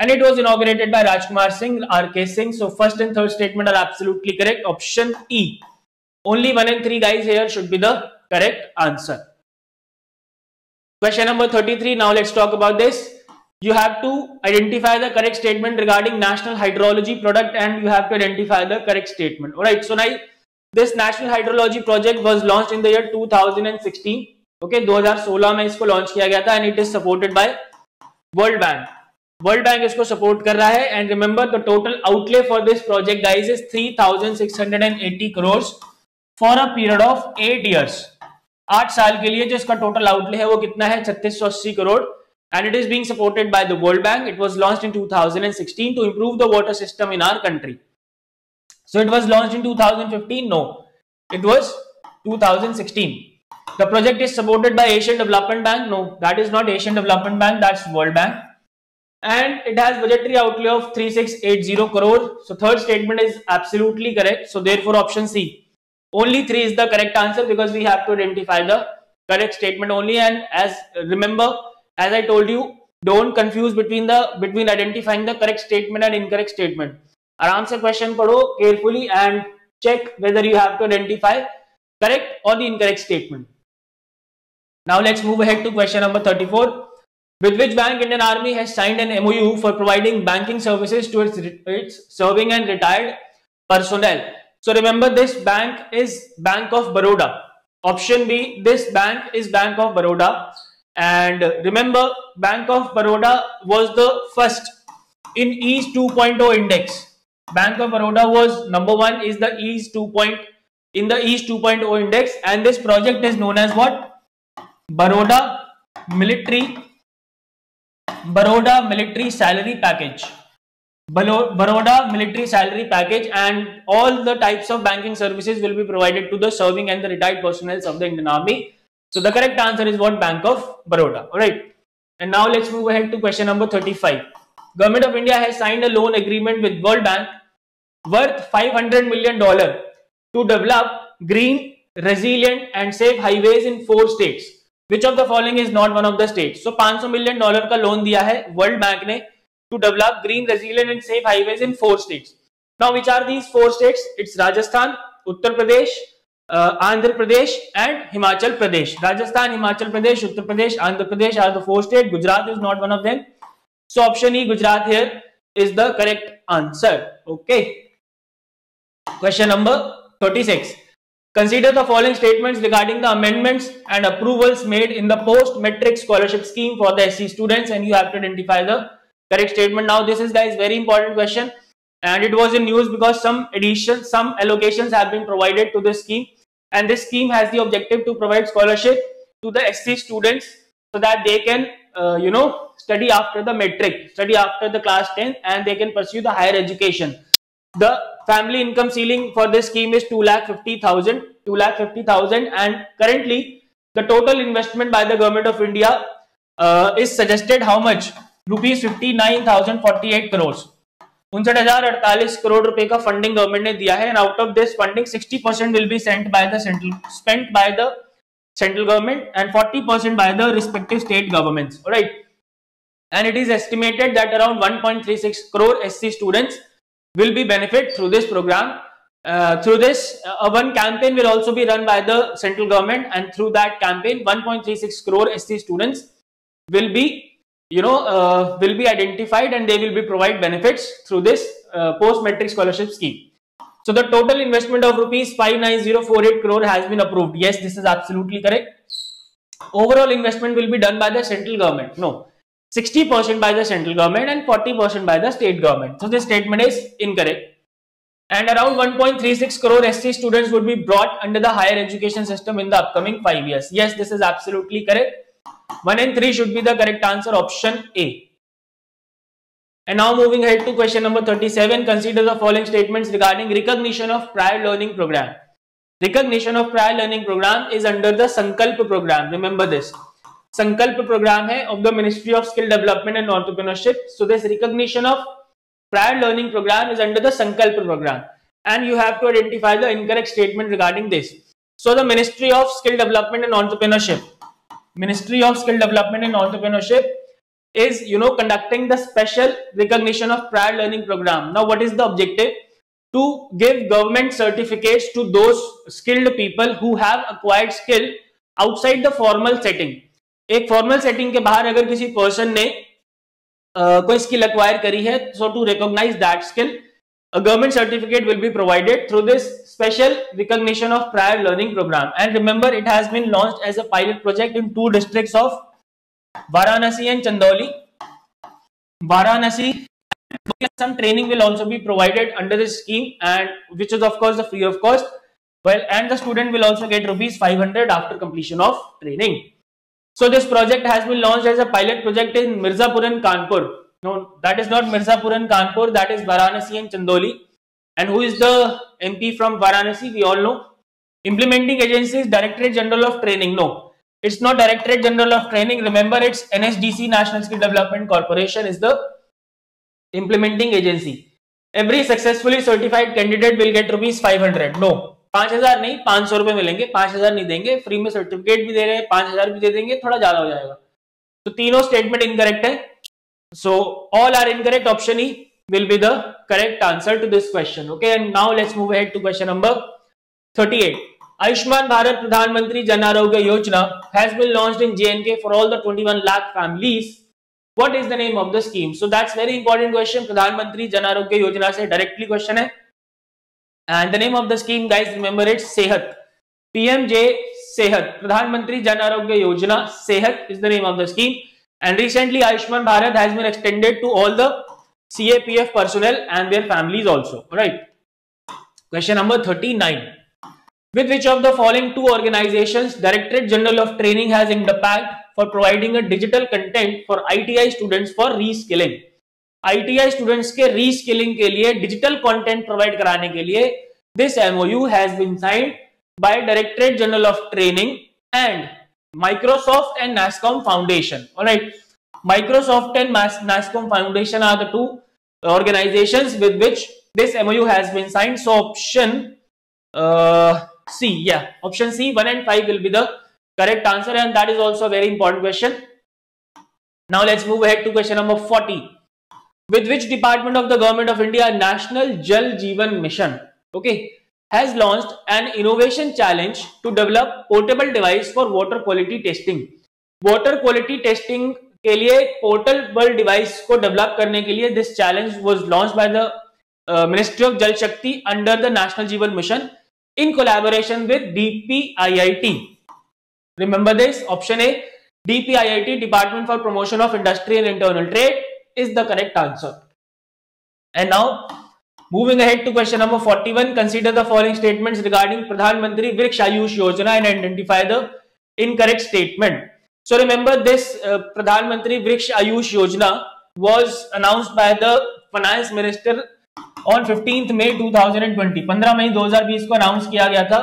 And it was inaugurated by Rajkumar Singh, R.K. Singh. So first and third statement are absolutely correct. Option E. Only one and three guys here should be the correct answer. Question number 33. Now let's talk about this you have to identify the correct statement regarding national hydrology project and you have to identify the correct statement all right so now this national hydrology project was launch in the two thousand and sixteen okay दो हज़ार सोलह में इसको launch किया गया था and it is supported by world bank world bank इसको support कर रहा है and remember the total outlay for this project guys is three thousand six hundred and eighty crores for a period of eight years आठ साल के लिए जो इसका टोटल आउटले है वो कितना है? छत्तीस सौ अस्सी crore and it is being supported by the world bank it was launch in two thousand and sixteen to improve the water system in our country So it was launched in 2015? No, it was 2016. The project is supported by Asian Development Bank. No, that is not Asian Development Bank, that's World Bank. And it has budgetary outlay of 3680 crore. So third statement is absolutely correct. So therefore option C. Only 3 is the correct answer because we have to identify the correct statement only. And as remember, as I told you, don't confuse between the between identifying the correct statement and incorrect statement. Answer से question carefully and check whether you have to identify correct or the incorrect statement. Now let's move ahead to question number 34. With which bank Indian Army has signed an MOU for providing banking services to its, its serving and retired personnel? So remember this bank is Bank of Baroda. Option B, this bank is Bank of Baroda. And remember Bank of Baroda was the first in EASE 2.0 index. Bank of Baroda was number one is the EASE 2. in the EASE 2.0 index and this project is known as what? Baroda Military Baroda Military Salary Package. Baroda Military Salary Package and all the types of banking services will be provided to the serving and the retired personnel of the Indian Army so the correct answer is what Bank of Baroda. Alright. And now let's move ahead to question number 35. Government of India है sign a loan agreement with world bank worth 500 million dollar to develop green resilient and safe highways in four states. Which of the following is not one of the states? So 500 million dollar का loan दिया है world bank ने to develop green resilient and safe highways in four states now which are these four states it's Rajasthan Uttar Pradesh Andhra Pradesh and Himachal Pradesh Rajasthan Himachal Pradesh Uttar Pradesh Andhra Pradesh are the four state Gujarat is not one of them So option E, Gujarat here is the correct answer. Okay. Question number 36. Consider the following statements regarding the amendments and approvals made in the post-matric scholarship scheme for the SC students and you have to identify the correct statement. Now this is guys very important question and it was in news because some additions, some allocations have been provided to the scheme and this scheme has the objective to provide scholarship to the SC students so that they can uh, you know, study after the matric, study after the class 10 and they can pursue the higher education. The family income ceiling for this scheme is 2,50,000, 2,50,000 and currently the total investment by the government of India uh, is suggested how much? Rupees 59,048 crores. उनसठ crore अड़तालीस करोड़ रुपए का funding government ने दिया है and sixty percent will be sent by the central spent by the central government and 40% by the respective state governments. All right. And it is estimated that around 1.36 crore SC students will be benefit through this program. Uh, through this, uh, one campaign will also be run by the central government and through that campaign, 1.36 crore SC students will be, you know, uh, will be identified and they will be provide benefits through this uh, post-matric scholarship scheme. So the total investment of rupees 59048 crore has been approved. Yes, this is absolutely correct. Overall investment will be done by the central government. No, 60% by the central government and 40% by the state government. So this statement is incorrect. And around 1.36 crore SC students would be brought under the higher education system in the upcoming five years. Yes, this is absolutely correct. 1 and 3 should be the correct answer option A. And now moving ahead to question number 37, consider the following statements regarding recognition of prior learning program. Recognition of prior learning program is under the Sankalp program. Remember this. Sankalp program hai of the Ministry of Skill Development and Entrepreneurship. So this recognition of prior learning program is under the Sankalp program. And you have to identify the incorrect statement regarding this. So the Ministry of Skill Development and Entrepreneurship. Ministry of Skill Development and Entrepreneurship is you know conducting the special recognition of prior learning program now what is the objective to give government certificates to those skilled people who have acquired skill outside the formal setting एक formal setting के बाहर अगर किसी person ने uh, कोई skill acquire करी है so to recognise that skill a government certificate will be provided through this special recognition of prior learning program and remember it has been launched as a pilot project in two districts of Varanasi and Chandauli. Varanasi, some training will also be provided under this scheme and which is of course the free of cost. Well, and the student will also get rupees 500 after completion of training. So this project has been launched as a pilot project in Mirzapur and Kanpur. No, that is not Mirzapur and Kanpur, that is Varanasi and Chandauli. And who is the MP from Varanasi? We all know. Implementing agencies, Directorate General of Training. No, it's not Directorate General of Training. Remember, it's NSDC, National Skill Development Corporation is the implementing agency. Every successfully certified candidate will get rupees 500. No, पाँच हज़ार नहीं पाँच सौ रुपए मिलेंगे पाँच हज़ार नहीं देंगे फ्री में सर्टिफिकेट भी दे रहे हैं पाँच हज़ार भी दे देंगे थोड़ा ज़्यादा हो तो स्टेटमेंट इनकरेक्ट है so all are incorrect option E will be the correct answer to this question okay and now let's move ahead to question number 38 Ayushman Bharat Pradhan Mantri Jan Arogya Yojana has been launch in J and K for all the twenty one lakh families what is the name of the scheme so that's very important question Pradhan Mantri Jan Arogya Yojana से directly question है and the name of the scheme guys remember it Sehat PM J Sehat Pradhan Mantri Jan Arogya Yojana Sehat is the name of the scheme and recently Ayushman Bharat has been extended to all the C A P F personal and their families also right question number thirty nine With which of the following two organizations Directorate General of Training has interpact for providing a digital content for ITI students for reskilling? ITI students ke reskilling ke liye digital content provide karane ke liye this MOU has been signed by Directorate General of Training and Microsoft and NASSCOM Foundation. All right, Microsoft and NASSCOM Foundation are the two organizations with which this MOU has been signed. So option. Uh, C. Yeah, option C, 1 and 5 will be the correct answer and that is also a very important question. Now let's move ahead to question number 40. With which department of the government of India National Jal Jeevan Mission okay, has launched an innovation challenge to develop portable device for water quality testing. Water quality testing के लिए portable device को develop करने के लिए this challenge was launch by the Ministry of Jal Shakti under the National Jeevan Mission in collaboration with DPIIT. Remember this option A, DPIIT Department for Promotion of Industry and Internal Trade is the correct answer. And now moving ahead to question number 41, consider the following statements regarding Pradhan Mantri Vriksha Ayush Yojana and identify the incorrect statement. So remember this uh, Pradhan Mantri Vriksh Ayush Yojana was announced by the finance minister on fifteenth May two thousand twenty पंद्रह मई दो हज़ार बीस को announce किया गया था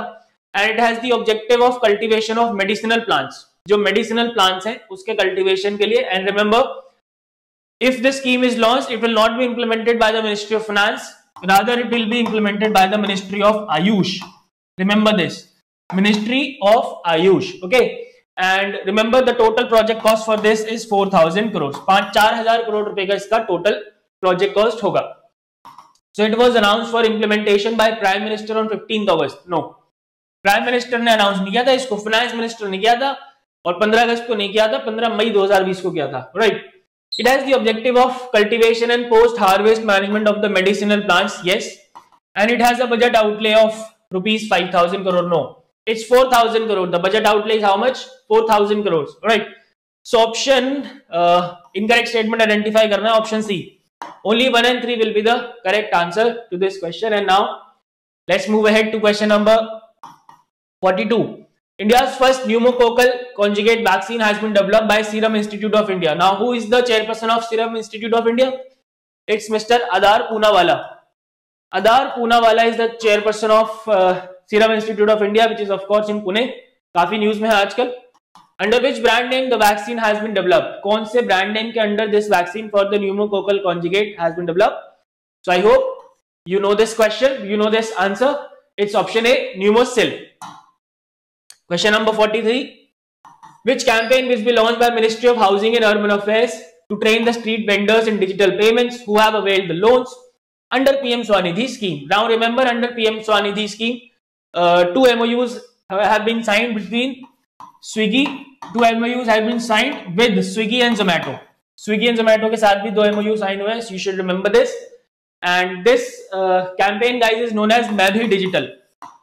and it has objective of cultivation of medicinal plants जो मेडिसिनल प्लांट्स हैं, उसके कल्टिवेशन के लिए and remember if this scheme is launch it will not be implemented by the Ministry of Finance rather it will be implemented by the Ministry of AYUSH remember this Ministry of AYUSH okay and remember the total project cost for this is four thousand crore पाँच चार हज़ार करोड़ रुपए का इसका total project cost होगा। So it was announced for implementation by prime minister on 15th august no prime minister ने announce नहीं किया था इसको फाइनेंस मिनिस्टर ने किया था और 15 अगस्त को नहीं किया था 15 मई 2020 को किया था right it has the objective of cultivation and post harvest management of the medicinal plants yes and it has a budget outlay of rupees 5000 crore no it's 4000 crore the budget outlay is how much 4000 crores right so option uh, incorrect statement identify karna hai option c only 1 and 3 will be the correct answer to this question and now let's move ahead to question number 42. India's first pneumococcal conjugate vaccine has been developed by Serum Institute of India. Now, who is the chairperson of Serum Institute of India? It's Mr. Adar Poonawalla. Adar Poonawalla is the chairperson of uh, Serum Institute of India, which is of course in Pune. काफ़ी news में है आजकल Under which brand name the vaccine has been developed? कौन से brand name के under this vaccine for the pneumococcal conjugate has been developed? So I hope you know this question, you know this answer. It's option A, Pneumosil. Question number 43. Which campaign will be launched by Ministry of Housing and Urban Affairs to train the street vendors in digital payments who have availed the loans under PM Swanidhi scheme? Now remember under PM Swanidhi scheme, uh, two MOUs have been signed between Swiggy, two MOUs have been signed with Swiggy and Zomato. Swiggy and Zomato ke saath bhi two MOU signed you should remember this. And this uh, campaign guys is known as Main Bhi Digital.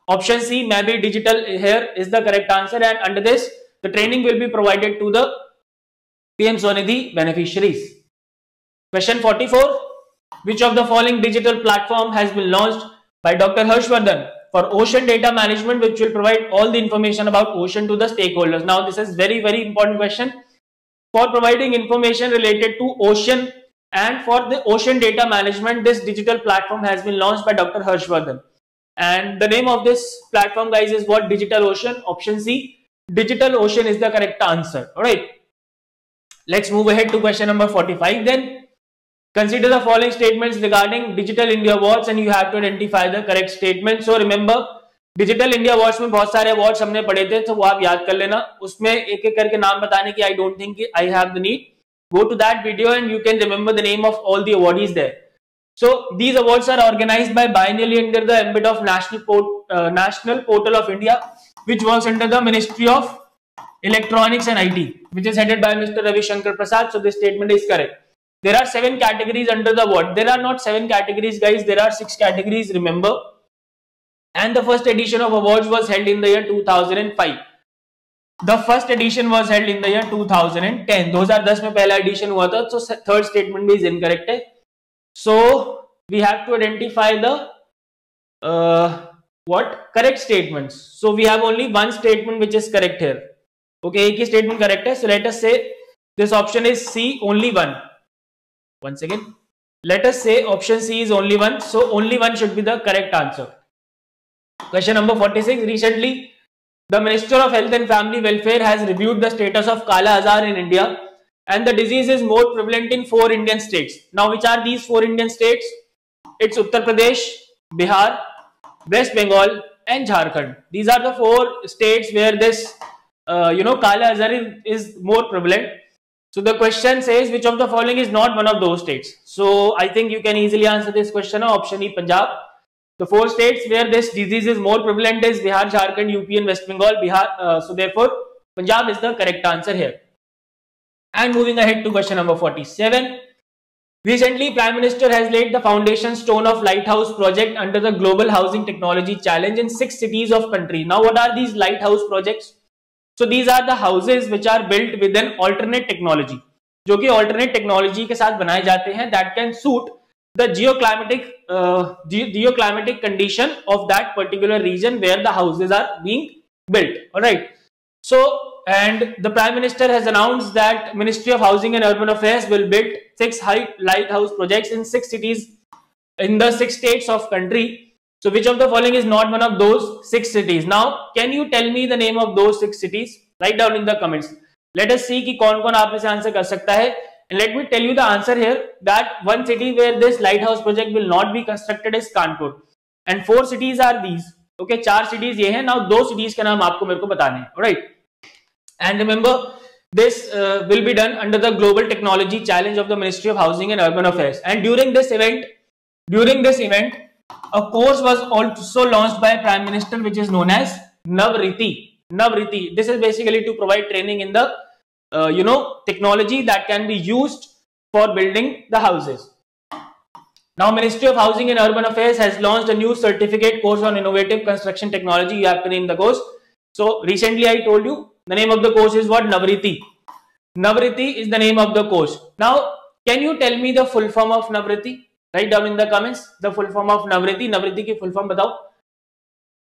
Option C, Main Bhi Digital here is the correct answer and under this, the training will be provided to the PM Swanidhi beneficiaries. Question 44, which of the following digital platform has been launched by Dr. Harshvardhan? For ocean data management which will provide all the information about ocean to the stakeholders. Now this is very very important question. For providing information related to ocean and for the ocean data management this digital platform has been launched by Dr. Harshvardhan. And the name of this platform guys is what? Digital Ocean. Option C. Digital Ocean is the correct answer. Alright. Let's move ahead to question number 45 then. Consider the following statements regarding Digital India Awards and you have to identify the correct statement. So remember, digital India awards में बहुत सारे awards हमने पढ़े थे तो वो आप याद कर लेना उसमें एक एक करके नाम बताने की I don't think I have the need go to that video and you can remember the name of all the awardees there So these awards are organized by biennially under the ambit of National, Port, uh, National Portal of India, which works under the Ministry of Electronics and IT, which is headed by Mr. Ravi Shankar Prasad. So this statement is correct. There are seven categories under the award. There are not seven categories, guys. There are six categories, remember. And the first edition of awards was held in the year 2005. The first edition was held in the year 2010. 2010 में पहला edition हुआ था. So third statement is incorrect है. So we have to identify the uh, what correct statements. So we have only one statement which is correct here. Okay, एक statement correct है. So let us say this option is C only one. Once again, let us say option C is only one. So only one should be the correct answer. Question number 46. Recently, the Minister of Health and Family Welfare has reviewed the status of Kala Azar in India and the disease is more prevalent in four Indian states. Now, which are these four Indian states? It's Uttar Pradesh, Bihar, West Bengal, and Jharkhand. These are the four states where this, uh, you know, Kala Azar is, is more prevalent. So the question says which of the following is not one of those states. So I think you can easily answer this question. Option E, Punjab. The four states where this disease is more prevalent is Bihar, Jharkhand, UP, and West Bengal. Bihar. Uh, so therefore, Punjab is the correct answer here. And moving ahead to question number 47. Recently, Prime Minister has laid the foundation stone of Lighthouse project under the Global Housing Technology Challenge in six cities of country. Now, what are these lighthouse projects? So, these are the houses which are built with an alternate technology. जो कि alternate technology के साथ बनाए जाते हैं that can suit the geoclimatic uh, geoclimatic condition of that particular region where the houses are being built. All right. So and the Prime Minister has announced that Ministry of Housing and Urban Affairs will build six high lighthouse projects in six cities in the six states of country. So which of the following is not one of those six cities? Now, can you tell me the name of those six cities? Write down in the comments. Let us see कि कौन कौन आप में से answer कर सकता है And let me tell you the answer here that one city where this lighthouse project will not be constructed is Kanpur. And four cities are these. Okay, चार cities ये हैं. Now दो cities के नाम आपको मेरे को बताने हैं. Alright. And remember, this uh, will be done under the Global Technology Challenge of the Ministry of Housing and Urban Affairs. And during this event, during this event, a course was also launched by Prime Minister, which is known as Navriti. Navriti. This is basically to provide training in the, uh, you know, technology that can be used for building the houses. Now, Ministry of Housing and Urban Affairs has launched a new certificate course on innovative construction technology. You have to name the course. So, recently I told you the name of the course is what? Navriti. Navriti is the name of the course. Now, can you tell me the full form of Navriti? Write down in the comments the full form of Navriti Navriti की full form बताओ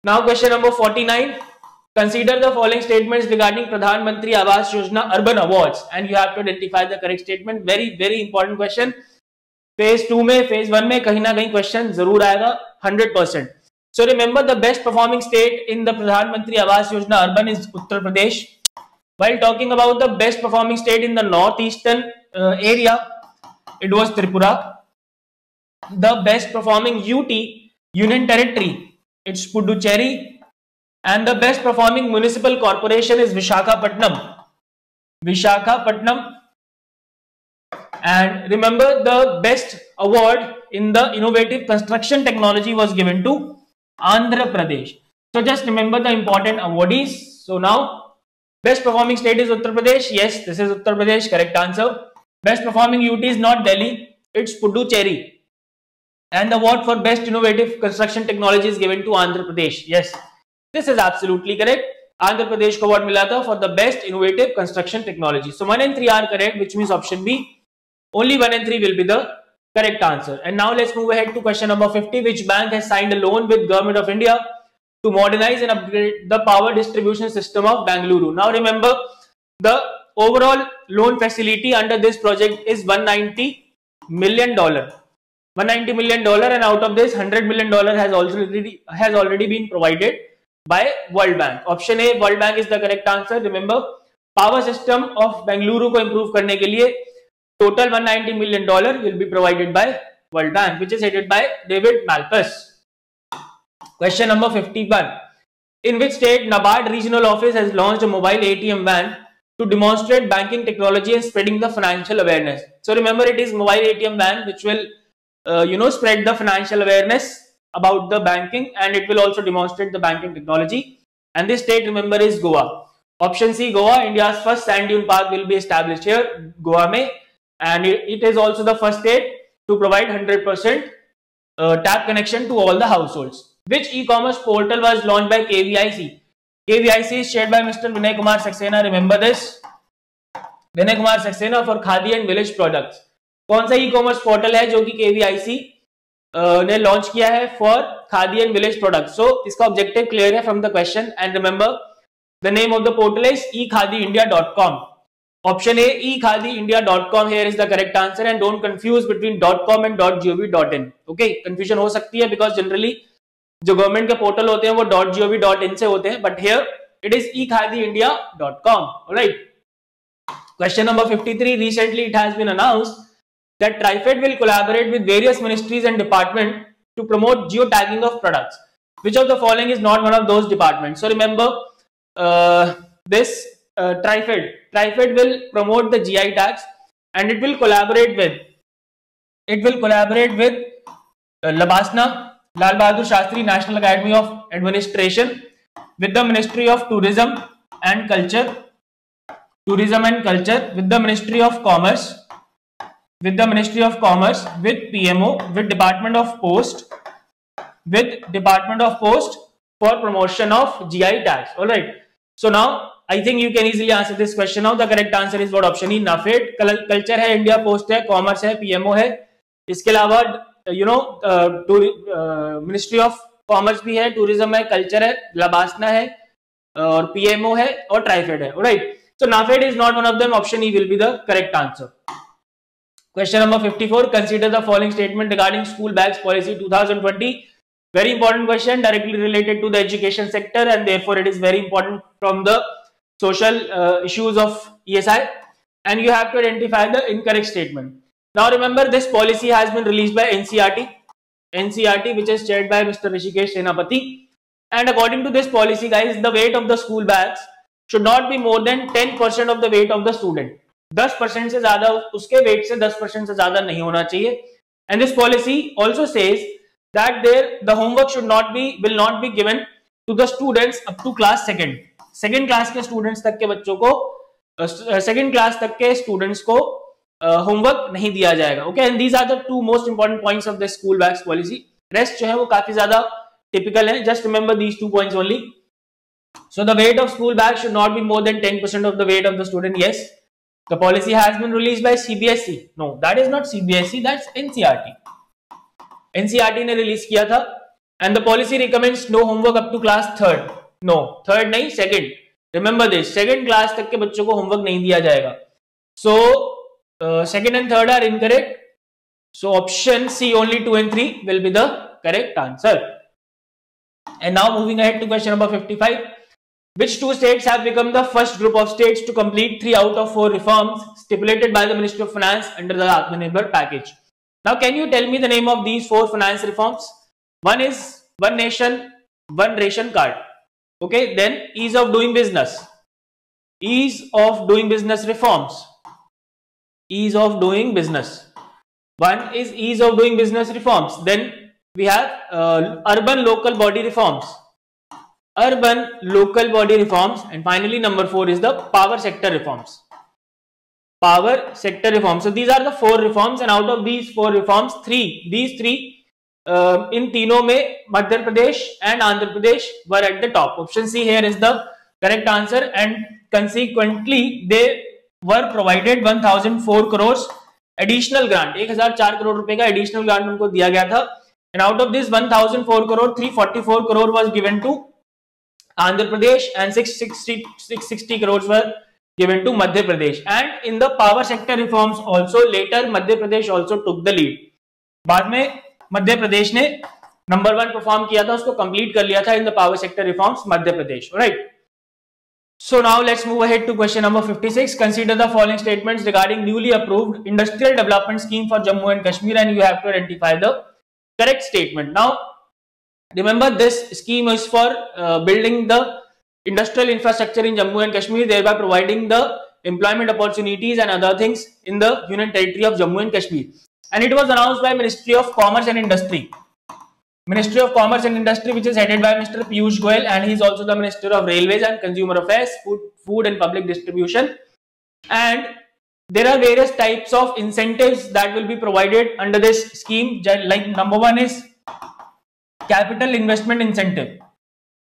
now question number 49 consider the following statements regarding Pradhan Mantri Awas Yojana urban awards and you have correct statement very very important question phase two में phase one में कहीं ना कहीं question ज़रूर आएगा hundred percent so remember the best performing state in the Pradhan Mantri Awas Yojana urban is Uttar Pradesh While talking about the best performing state in the north eastern area it was Tripura the best performing ut union territory it's puducherry and the best performing municipal corporation is vishakhapatnam vishakhapatnam And remember the best award in the innovative construction technology was given to Andhra Pradesh. So just remember the important awardees. So now best performing state is Uttar Pradesh. Yes, this is Uttar Pradesh. Correct answer. Best performing UT is not Delhi. It's Puducherry. And the award for best innovative construction technology is given to Andhra Pradesh. Yes, this is absolutely correct. Andhra Pradesh ko award mila tha for the best innovative construction technology. So 1 and 3 are correct which means option B only 1 and 3 will be the correct answer. And now let's move ahead to question number 50. Which bank has signed a loan with Government of India to modernize and upgrade the power distribution system of Bangalore? Now remember, the overall loan facility under this project is 190 million dollar. 190 million dollar and out of this 100 million dollar has already has already been provided by World Bank. Option A World Bank is the correct answer. Remember power system of Bangalore को improve करने के लिए Total 190 million dollar will be provided by World Bank, which is headed by David Malpass. Question number 51. In which state NABARD regional office has launched a mobile ATM van to demonstrate banking technology and spreading the financial awareness. So remember it is mobile ATM van which will uh, you know spread the financial awareness about the banking and it will also demonstrate the banking technology. And this state remember is Goa. Option C Goa, India's first sand dune park will be established here. Goa may and it, is also the first state to provide 100% uh, tap connection to all the households. Which e-commerce portal was launched by KVIC? KVIC is chaired by Mr. Vinay Kumar Saxena. Remember this? Vinay Kumar Saxena for Khadi and Village Products. कौन सा e commerce portal है जो कि KVIC ने launch किया है for Khadi and village product so इसका objective clear है from the question and remember the name of the portal is E Khadi India dot com option A E Khadi India dot com here is the correct answer and don't confuse between dot com and dot GOV dot in okay confusion हो सकती है because generally जो government के portal होते हैं वो dot gov dot इन से होते हैं but here it is E Khadi India dot com right question number fifty three recently it has been announced that TriFed will collaborate with various ministries and departments to promote GI tagging of products. Which of the following is not one of those departments? So remember uh, this uh, TriFed. TriFed will promote the GI tags and it will collaborate with it will collaborate with uh, Labasna, Lal Bahadur Shastri National Academy of Administration with the Ministry of Tourism and Culture, Tourism and Culture with the Ministry of Commerce, with the Ministry of Commerce, with PMO, with Department of Post, with Department of Post for promotion of GI tags. All right. So now I think you can easily answer this question now. The correct answer is what option E NAFED. Culture है India post है commerce है PMO है इसके अलावा you know Ministry of Commerce भी है tourism है culture है लबासना है और पीएमओ है और ट्राइफेड है right so NAFED is not one of them option E will be the correct answer Question number 54. Consider the following statement regarding school bags policy 2020. Very important question directly related to the education sector and therefore it is very important from the social uh, issues of ESI and you have to identify the incorrect statement. Now remember this policy has been released by NCERT, NCERT which is chaired by Mr. Rishikesh Senapati and according to this policy guys the weight of the school bags should not be more than 10% of the weight of the student. 10 percent से ज़्यादा उसके wait से 10 percent से ज़्यादा नहीं होना चाहिए। And this policy also says that there the homework should not be will not be given to the students up to class second second class के स्टूडेंट्स तक के बच्चों को सेकेंड uh, क्लास तक के स्टूडेंट्स को होमवर्क uh, नहीं दिया जाएगा। Okay and these are the two most important points of the school bags policy rest जो है वो काफ़ी ज़्यादा टिपिकल है। Just remember these two points only so the weight of school bag should not be more than 10% of the weight of the student yes. The policy has been released by CBSE. No, that is not CBSE, that's NCRT. NCRT ने release किया था and the policy recommends no homework up to class third. No, third नहीं second. Remember this, second class तक के बच्चों को homework नहीं दिया जाएगा. So uh, second and third are incorrect. So option C only 2 and 3 will be the correct answer. And now moving ahead to question number 55. Which two states have become the first group of states to complete three out of four reforms stipulated by the Ministry of Finance under the Atmanirbhar package? Now, can you tell me the name of these four finance reforms? One is one nation, one ration card. Okay, then ease of doing business. Ease of doing business reforms. Ease of doing business. One is ease of doing business reforms. Then we have uh, urban local body reforms urban local body reforms and finally number four is the power sector reforms power sector reforms so these are the four reforms and out of these four reforms three these three uh, in तीनों में Madhya Pradesh and Andhra Pradesh were at the top option C here is the correct answer and consequently they were provided 1004 crores additional grant 1004 crore रुपए का additional grant उनको दिया गया था and out of this 1004 crore 344 crore was given to Andhra Pradesh and 660, 660 crores were given to Madhya Pradesh. And in the power sector reforms also later Madhya Pradesh also took the lead. बाद में मध्य प्रदेश ने number one perform किया था उसको complete कर लिया था in the power sector reforms Madhya Pradesh right So now let's move ahead to question number 56. Consider the following statements regarding newly approved industrial development scheme for Jammu and Kashmir and you have to identify the correct statement. Now Remember this scheme is for uh, building the industrial infrastructure in Jammu and Kashmir thereby providing the employment opportunities and other things in the union territory of Jammu and Kashmir. And it was announced by Ministry of Commerce and Industry. Ministry of Commerce and Industry which is headed by Mr. Piyush Goyal and he is also the Minister of Railways and Consumer Affairs, Food, Food and Public Distribution. And there are various types of incentives that will be provided under this scheme like number one is capital investment incentive.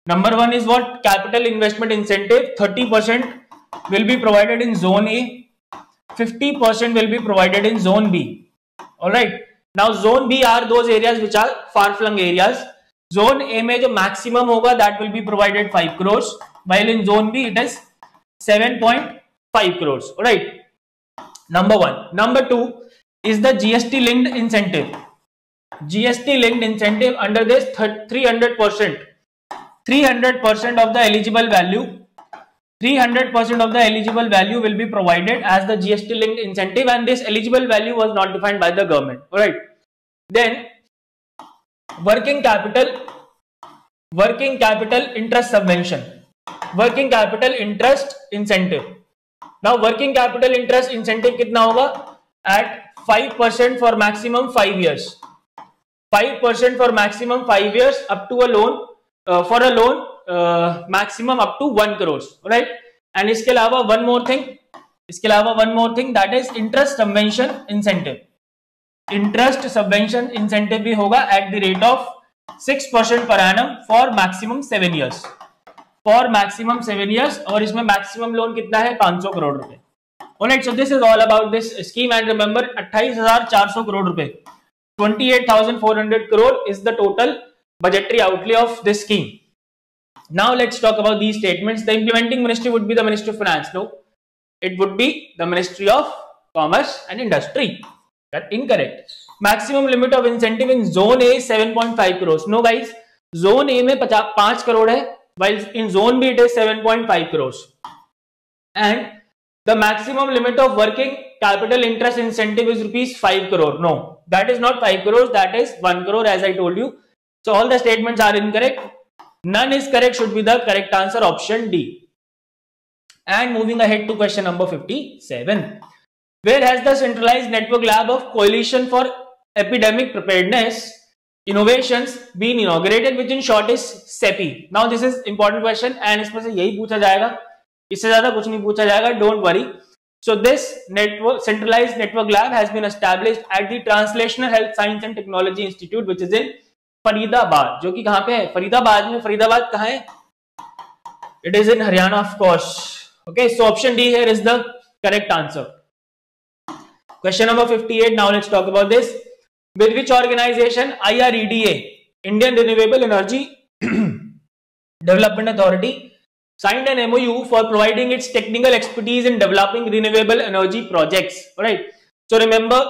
Number one is what? Capital investment incentive. 30% will be provided in zone A. 50% will be provided in zone B. Alright. Now zone B are those areas which are far flung areas. Zone A में जो maximum होगा that will be provided 5 crores. While in zone B it is 7.5 crores. Alright. Number one. Number two is the GST linked incentive. GST linked incentive under this 300 percent 300 percent of the eligible value 300 percent of the eligible value will be provided as the GST linked incentive and this eligible value was not defined by the government right then working capital working capital interest subvention working capital interest incentive now working capital interest incentive कितना होगा? At five percent for maximum five years five percent for maximum five years up to a loan for a loan maximum up to one crore right and इसके अलावा one more thing इसके अलावा one more thing that is interest subvention incentive interest subvention incentive भी होगा at the rate of six percent per annum for maximum seven years for maximum seven years और इसमें maximum loan कितना है? 500 करोड़ रुपए। Alright so this is all about this scheme and remember 28400 crore रुपए। 28,400 crore is the total budgetary outlay of this scheme. Now let's talk about these statements. The implementing ministry would be the Ministry of Finance. No, it would be the Ministry of Commerce and Industry. That incorrect. Maximum limit of incentive in zone A is 7.5 crores. No guys, zone A A में 5 crore है, while in zone B it is 7.5 crores. And the maximum limit of working capital interest incentive is rupees 5 crore. No, that is not 5 crores, that is 1 crore as I told you. So all the statements are incorrect. None is correct should be the correct answer option D. And moving ahead to question number 57. Where has the centralized network lab of coalition for epidemic preparedness innovations been inaugurated within short is CEPI. Now this is important question and especially से यही पूछा जाएगा इससे ज्यादा कुछ नहीं पूछा जाएगा. Don't worry. So this network, centralized network lab has been established at the Translational Health Science and Technology Institute, which is in Faridabad जो कि कहाँ पे है? फरीदाबाद में। फरीदाबाद कहाँ है? It is in Haryana of course okay so option D here is the correct answer question number 58 now let's talk about this with which organisation IREDA Indian Renewable Energy Development Authority signed an MOU for providing its technical expertise in developing renewable energy projects. All right. So remember,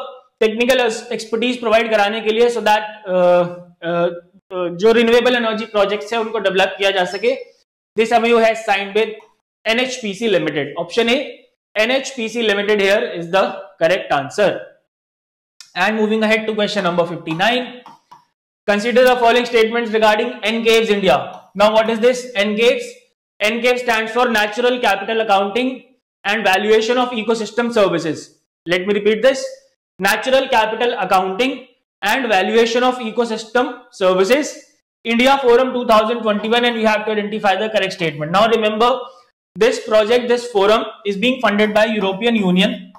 technical expertise provide कराने के लिए so that uh, uh, uh, जो renewable energy projects है उनको develop किया जा सके. This MOU has signed with NHPC Limited. Option A, NHPC Limited here is the correct answer. And moving ahead to question number 59. Consider the following statements regarding NCAVES India. Now what is this? NCAVES NCAVES stands for Natural Capital Accounting and Valuation of Ecosystem Services let me repeat this Natural Capital Accounting and valuation of ecosystem services India Forum 2021 and you have to identify the correct statement. Now remember this project, this forum is being funded by European Union.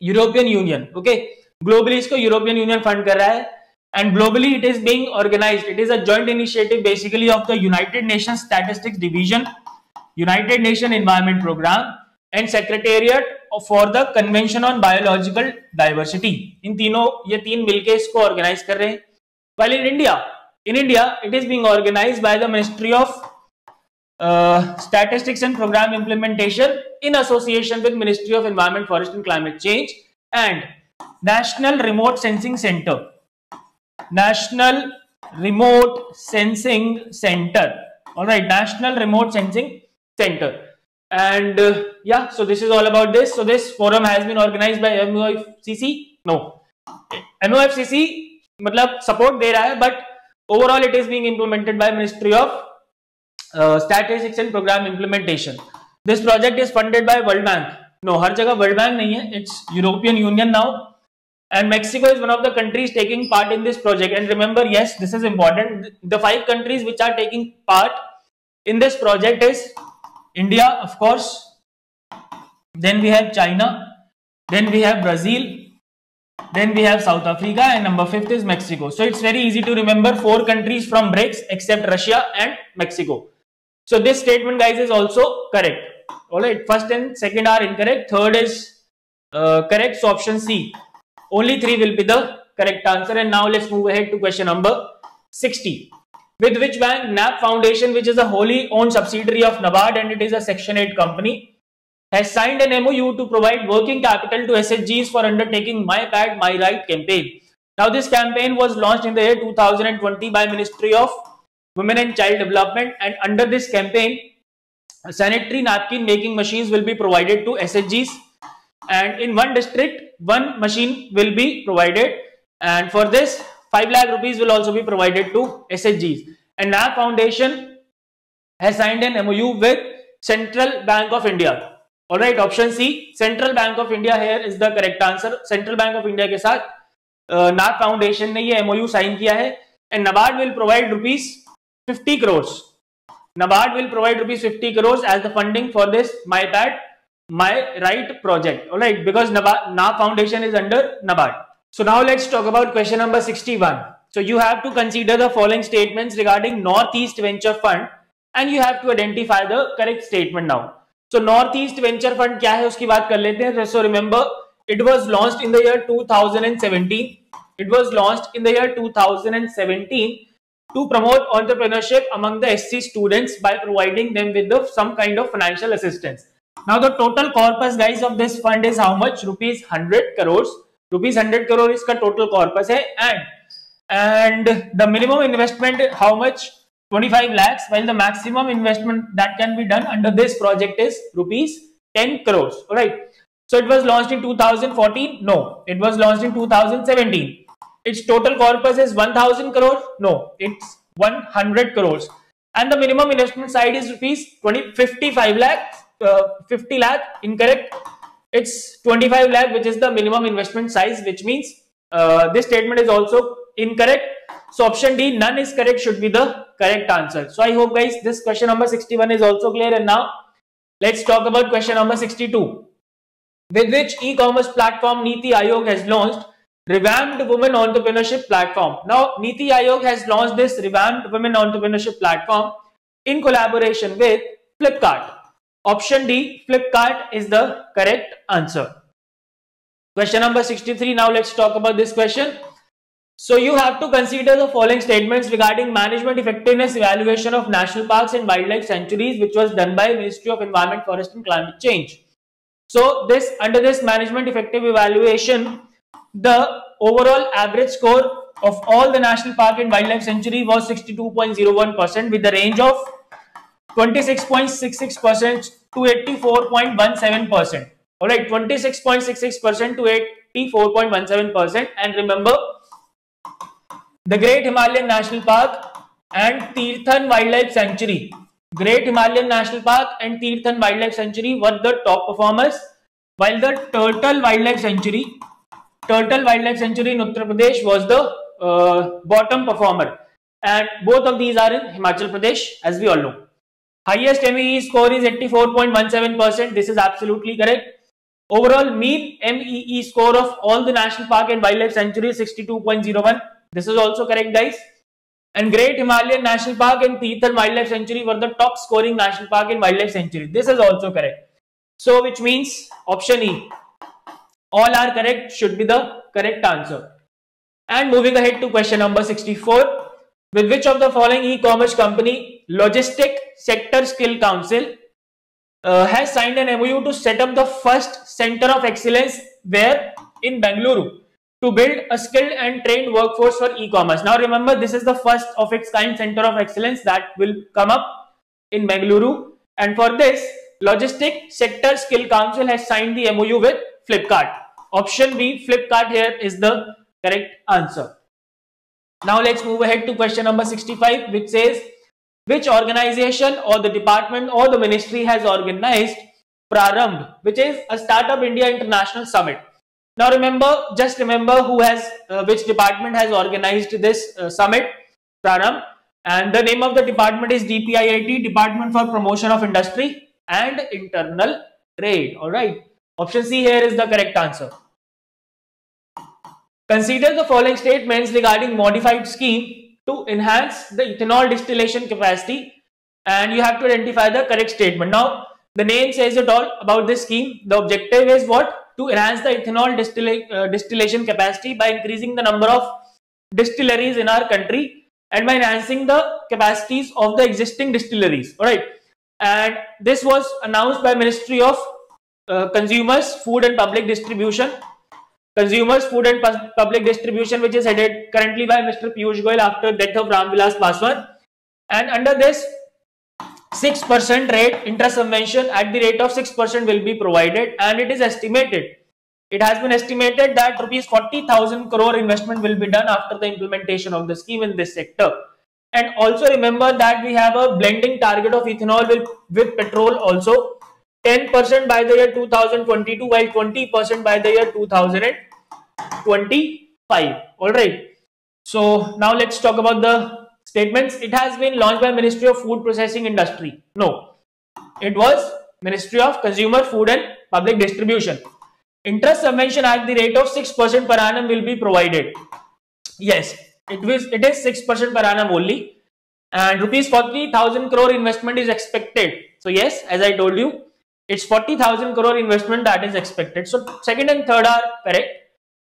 European Union, okay. Globally इसको European Union fund कर रहा है and globally it is being organized. It is a joint initiative basically of the United Nations Statistics Division, United Nations Environment Program and Secretariat for the convention on biological diversity in तीनों ये तीन मिलके इसको organise कर रहे हैं well in India in India it is being organised by the ministry of statistics and program implementation in association with ministry of environment forest and climate change and national remote sensing center national remote sensing center. All right national remote sensing center. And uh, yeah so this is all about this. So this forum has been organized by MOFCC no. MOFCC matlab support raha hai but overall it is being implemented by Ministry of uh, Statistics and Program Implementation. This project is funded by World Bank. No har jagah World Bank nahi hai it's European Union now and Mexico is one of the countries taking part in this project and remember yes this is important the five countries which are taking part in this project is India, of course. Then we have China. Then we have Brazil. Then we have South Africa and number fifth is Mexico. So it's very easy to remember four countries from BRICS except Russia and Mexico. So this statement guys is also correct. Alright, first and second are incorrect. Third is uh, correct. So option C. Only three will be the correct answer. And now let's move ahead to question number 60 with which bank NAB Foundation, which is a wholly owned subsidiary of NABARD and it is a Section 8 company, has signed an MOU to provide working capital to SHGs for undertaking My Pad, My Right campaign. Now, this campaign was launched in the year 2020 by Ministry of Women and Child Development and under this campaign, sanitary napkin making machines will be provided to SHGs and in one district, one machine will be provided and for this 5 lakh rupees will also be provided to SHGs. And NAP Foundation has signed an MOU with Central Bank of India. All right, option C, Central Bank of India here is the correct answer. Central Bank of India के साथ uh, NAP Foundation ने ये MOU sign किया है and NABARD will provide rupees 50 crores. NABARD will provide rupees 50 crores as the funding for this My Pad, My Right project. All right, because NABARD, Foundation is under NABARD. So now let's talk about question number 61. So you have to consider the following statements regarding Northeast Venture Fund and you have to identify the correct statement now. So Northeast Venture Fund क्या है उसकी बात कर लेते हैं. So remember it was launched in the year 2017. It was launched in the year 2017 to promote entrepreneurship among the SC students by providing them with the, some kind of financial assistance. Now the total corpus guys of this fund is how much? Rupees 100 crores. Rupees 100 crore is the total corpus hai and and the minimum investment how much? 25 lakhs. While the maximum investment that can be done under this project is rupees 10 crores all right? So it was launched in 2014 no. It was launched in 2017 its total corpus is 1000 crores no. It's 100 crores. And the minimum investment side is rupees 20 55 lakhs uh, 50 lakh incorrect. It's 25 lakh which is the minimum investment size which means uh, this statement is also incorrect. So option d none is correct should be the correct answer. So i hope guys this question number 61 is also clear and now let's talk about question number 62 with which e-commerce platform niti aayog has launched revamped women entrepreneurship platform? Now niti aayog has launched this revamped women entrepreneurship platform in collaboration with flipkart option d flipkart is the correct answer. Question number 63 now let's talk about this question. So you have to consider the following statements regarding management effectiveness evaluation of national parks and wildlife sanctuaries which was done by Ministry of Environment, Forest and Climate Change. So this under this management effective evaluation, the overall average score of all the national park and wildlife sanctuary was 62.01% with the range of 26.66% to 84.17%. Alright, 26.66% to 84.17% and remember the Great Himalayan National Park and Tirthan Wildlife Sanctuary. Great Himalayan National Park and Tirthan Wildlife Sanctuary were the top performers, while the Turtle Wildlife Sanctuary, Turtle Wildlife Sanctuary in Uttar Pradesh was the uh, bottom performer. And both of these are in Himachal Pradesh, as we all know. Highest MEE score is 84.17%. This is absolutely correct. Overall mean MEE score of all the national park and wildlife sanctuary is 62.01. This is also correct guys. And Great Himalayan National Park and Tirthan Wildlife Sanctuary were the top scoring national park and wildlife sanctuary. This is also correct. So which means option E. All are correct should be the correct answer. And moving ahead to question number 64. With which of the following e-commerce company Logistic Sector Skill Council uh, has signed an MOU to set up the first center of excellence where in Bangalore to build a skilled and trained workforce for e-commerce. Now remember, this is the first of its kind center of excellence that will come up in Bengaluru. And for this, Logistic Sector Skill Council has signed the MOU with Flipkart. Option B, Flipkart here is the correct answer. Now let's move ahead to question number 65, which says, which organization or the department or the ministry has organized Prarambh, which is a Startup India International Summit. Now remember, just remember who has, uh, which department has organized this uh, summit, Prarambh. And the name of the department is DPIIT, Department for Promotion of Industry and Internal Trade. Alright. Option C here is the correct answer. Consider the following statements regarding modified scheme to enhance the ethanol distillation capacity and you have to identify the correct statement. Now, the name says it all about this scheme. The objective is what? to enhance the ethanol uh, distillation capacity by increasing the number of distilleries in our country and by enhancing the capacities of the existing distilleries all right and this was announced by ministry of uh, consumers food and public distribution consumers food and public distribution which is headed currently by mr piyush goyal after death of ramvilas paswan and under this 6% rate interest subvention at the rate of 6% will be provided and it is estimated it has been estimated that rupees 40,000 crore investment will be done after the implementation of the scheme in this sector. And also remember that we have a blending target of ethanol with, with petrol also 10% by the year 2022 while 20% by the year 2025 all right so now let's talk about the statements. It has been launched by ministry of food processing industry. No. It was ministry of consumer food and public distribution. Interest subvention at the rate of 6% per annum will be provided. Yes. It is 6% per annum only. And rupees 40000 crore investment is expected. So yes as i told you it's 40000 crore investment that is expected so second and third are correct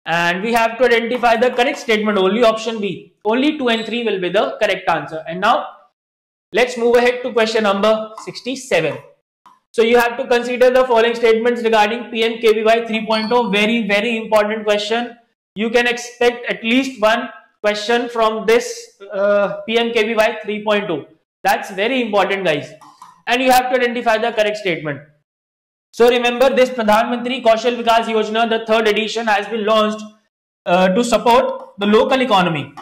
And we have to identify the correct statement only option B. Only 2 and 3 will be the correct answer. And now let's move ahead to question number 67. So you have to consider the following statements regarding PMKVY 3.0. Very, very important question. You can expect at least one question from this uh, PMKVY 3.2. That's very important guys. And you have to identify the correct statement. So remember this Pradhan Mantri Kaushal Vikas Yojana, the third edition has been launched uh, to support the local economy.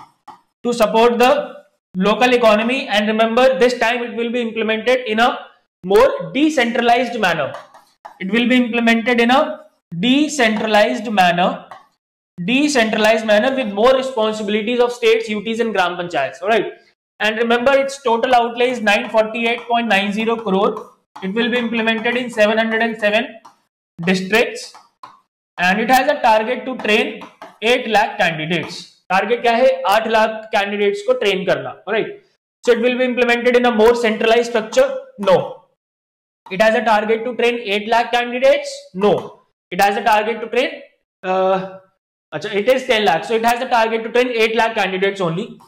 To support the local economy and remember this time it will be implemented in a more decentralized manner. It will be implemented in a decentralized manner decentralized manner with more responsibilities of states, UTs and Gram Panchayats. Alright. And remember its total outlay is 948.90 crore. It will be implemented in 707 districts and it has a target to train 8 lakh candidates. Target क्या है 8 lakh candidates को train करना. Alright. So it will be implemented in a more centralized structure? No. It has a target to train 8 lakh candidates? No. It has a target to train uh, it is 10 lakh. So it has a target to train 8 lakh candidates only.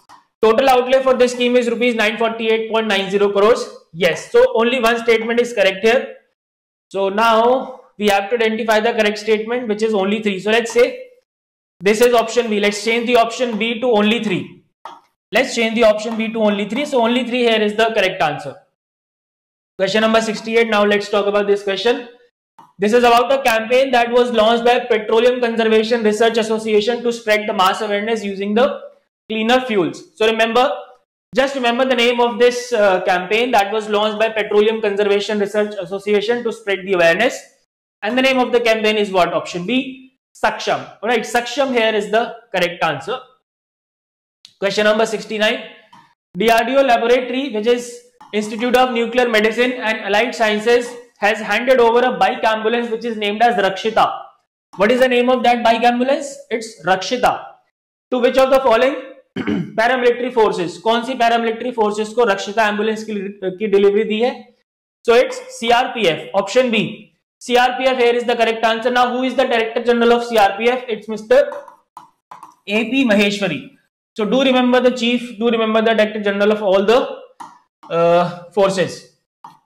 Total outlay for this scheme is rupees 948.90 crores. Yes. So only one statement is correct here. So now we have to identify the correct statement which is only 3. So let's say this is option B. Let's change the option B to only 3. Let's change the option B to only 3. So only 3 here is the correct answer. Question number 68. Now let's talk about this question. This is about a campaign that was launched by Petroleum Conservation Research Association to spread the mass awareness using the cleaner fuels. So remember, just remember the name of this uh, campaign that was launched by Petroleum Conservation Research Association to spread the awareness. And the name of the campaign is what? Option B, Saksham. Alright, Saksham here is the correct answer. Question number 69. DRDO laboratory, which is Institute of Nuclear Medicine and Allied Sciences has handed over a bike ambulance which is named as Rakshita. What is the name of that bike ambulance? It's Rakshita. To which of the following paramilitary forces कौन सी paramilitary forces को रक्षिता ambulance की delivery दी है? So it's CRPF option B CRPF here is the correct answer now who is the Director General of CRPF it's Mr AP Maheshwari so do remember the chief do remember the Director General of all the forces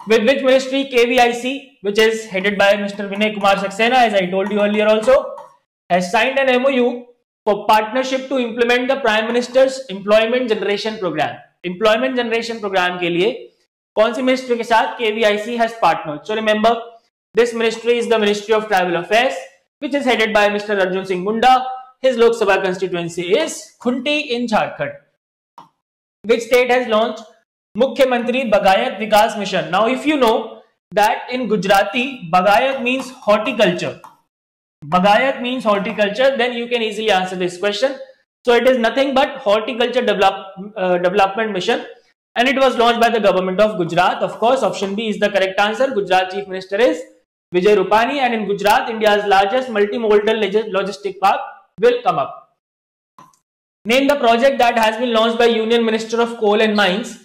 with which ministry KVIC which is headed by Mr Vinay Kumar Saxena as I told you earlier also has signed an MOU for partnership to implement the Prime Minister's Employment Generation Program. Employment Generation Program के लिए कौन सी ministry के साथ KVIC has partnered. So remember, this ministry is the Ministry of Tribal Affairs, which is headed by Mr. Arjun Singh Munda. His Lok Sabha constituency is Khunti in Jharkhand. Which state has launched Mukhyamantri Bagayat Vikas Mission. Now, if you know that in Gujarati, Bagayat means horticulture. Bagayat means horticulture, then you can easily answer this question. So, it is nothing but horticulture develop, uh, development mission and it was launched by the government of Gujarat. Of course, option B is the correct answer. Gujarat Chief Minister is Vijay Rupani and in Gujarat, India's largest multimodal logistic park will come up. Name the project that has been launched by Union Minister of Coal and Mines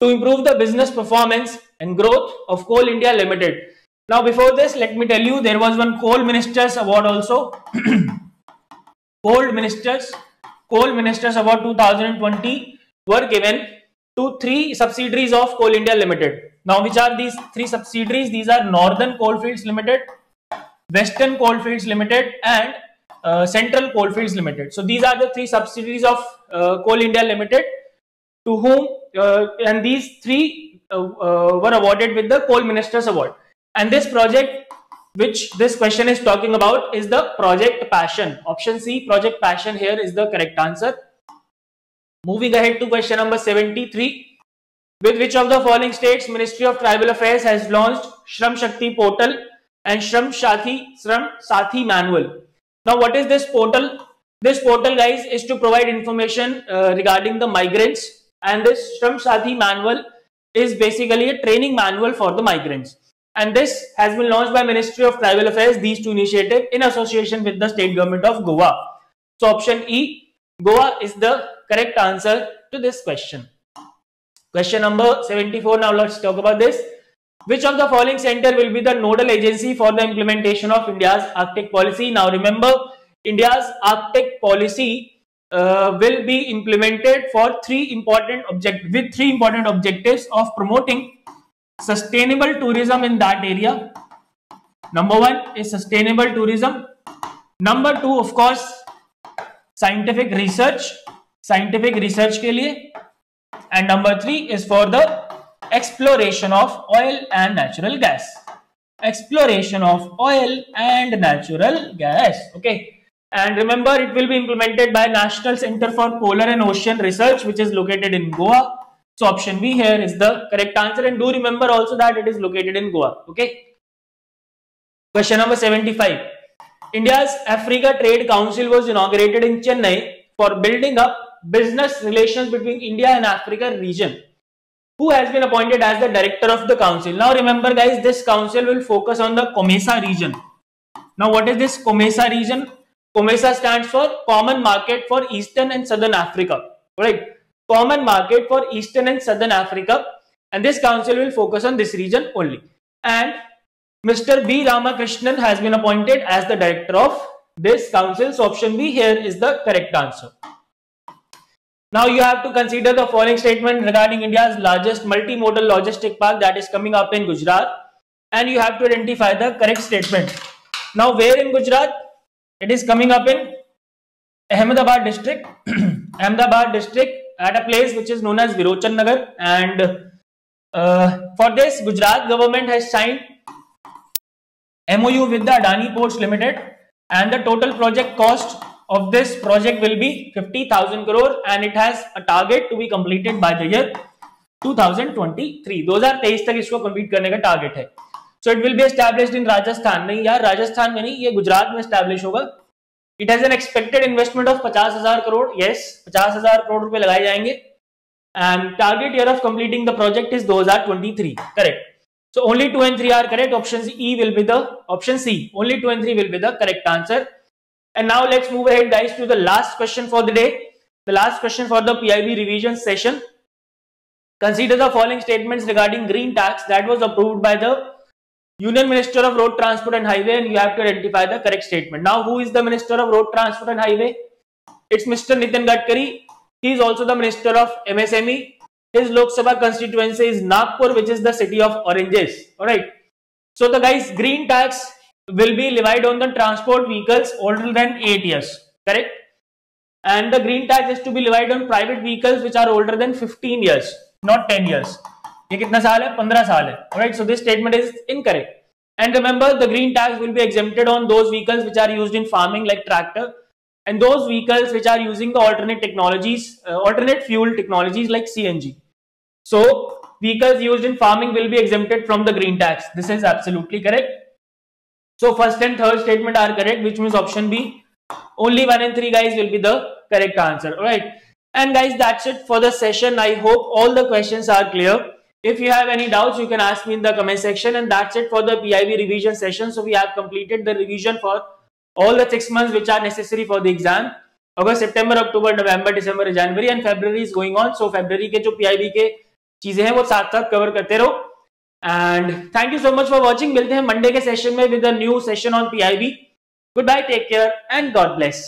to improve the business performance and growth of Coal India Limited. Now, before this, let me tell you, there was one Coal Ministers Award also. Coal Ministers, Coal Ministers Award 2020 were given to three subsidiaries of Coal India Limited. Now, which are these three subsidiaries? These are Northern Coalfields Limited, Western Coalfields Limited, and uh, Central Coalfields Limited. So, these are the three subsidiaries of uh, Coal India Limited to whom uh, and these three uh, uh, were awarded with the coal ministers award and this project which this question is talking about is the project passion. Option c project passion here is the correct answer. Moving ahead to question number 73 with which of the following states ministry of tribal affairs has launched shram shakti portal and shram sathi shram sathi manual? Now what is this portal? This portal guys is to provide information uh, regarding the migrants. And this Shram Sathi manual is basically a training manual for the migrants. And this has been launched by Ministry of Tribal Affairs, these two initiatives in association with the state government of Goa. So option E, Goa is the correct answer to this question. Question number 74, now let's talk about this. Which of the following center will be the nodal agency for the implementation of India's Arctic policy? Now remember, India's Arctic policy uh, will be implemented for three important object with three important objectives of promoting sustainable tourism in that area. Number one is sustainable tourism. Number two, of course, scientific research, scientific research के लिए. And number three is for the exploration of oil and natural gas. Exploration of oil and natural gas. Okay. And remember, it will be implemented by National Center for Polar and Ocean Research, which is located in Goa. So option B here is the correct answer. And do remember also that it is located in Goa. Okay. Question number 75. India's Africa Trade Council was inaugurated in Chennai for building up business relations between India and Africa region. Who has been appointed as the director of the council? Now remember guys, this council will focus on the COMESA region. Now what is this COMESA region? COMESA stands for Common Market for Eastern and Southern Africa. Right? Common Market for Eastern and Southern Africa. And this council will focus on this region only. And Mr. B. Ramakrishnan has been appointed as the director of this council. So option B here is the correct answer. Now you have to consider the following statement regarding India's largest multimodal logistic park that is coming up in Gujarat and you have to identify the correct statement. Now where in Gujarat? It is coming up in Ahmedabad district, Ahmedabad district at a place which is known as Virochan Nagar and uh, for this Gujarat government has signed MOU with the Adani Ports Limited and the total project cost of this project will be 50,000 crore and it has a target to be completed by the year 2023. 2023 तक इसको complete करने का target है so it will be established in Rajasthan नहीं यार राजस्थान में नहीं ये गुजरात में एस्टैब्लिश होगा it has an expected investment of पचास हजार करोड़ यस पचास हजार करोड़ रुपए लगाए जाएंगे and target year of completing the project is 2023 correct So only 2 and 3 are correct. Option E will be the option C. Only 2 and 3 will be the correct answer. And now let's move ahead guys to the last question for the day. The last question for the PIB revision session. Consider the following statements regarding green tax that was approved by the Union Minister of Road Transport and Highway and you have to identify the correct statement. Now who is the Minister of Road Transport and Highway? It's Mr. Nitin Gadkari. He is also the Minister of MSME his Lok Sabha constituency is Nagpur, which is the city of oranges. Alright. So the guys, green tax will be levied on the transport vehicles older than 8 years. Correct? And the green tax is to be levied on private vehicles which are older than 15 years, not 10 years. ये कितना साल है? पंद्रह साल है। Right so this statement is in and remember the green tax will be exempted on those vehicles which are use in farming like tractor and those vehicles which are using the alternate technologies alternate fuel technologies like C so vehicles use in farming will be exempted from the green tax this is absolutely correct so first and third statement are correct which mean option B only one and three guys will be the correct answer right and guys that's it for the session I hope all the questions are clear If you have any doubts, you can ask me in the comment section. And that's it for the PIB revision session. So we have completed the revision for all the six months which are necessary for the exam. August, September, October, November, December, January and February is going on. So February के जो PIB के चीज़ें हैं वो साथ साथ cover करते रहो and thank you so much for watching मिलते हैं मंडे के सेशन में with new session on PIB goodbye take care and God bless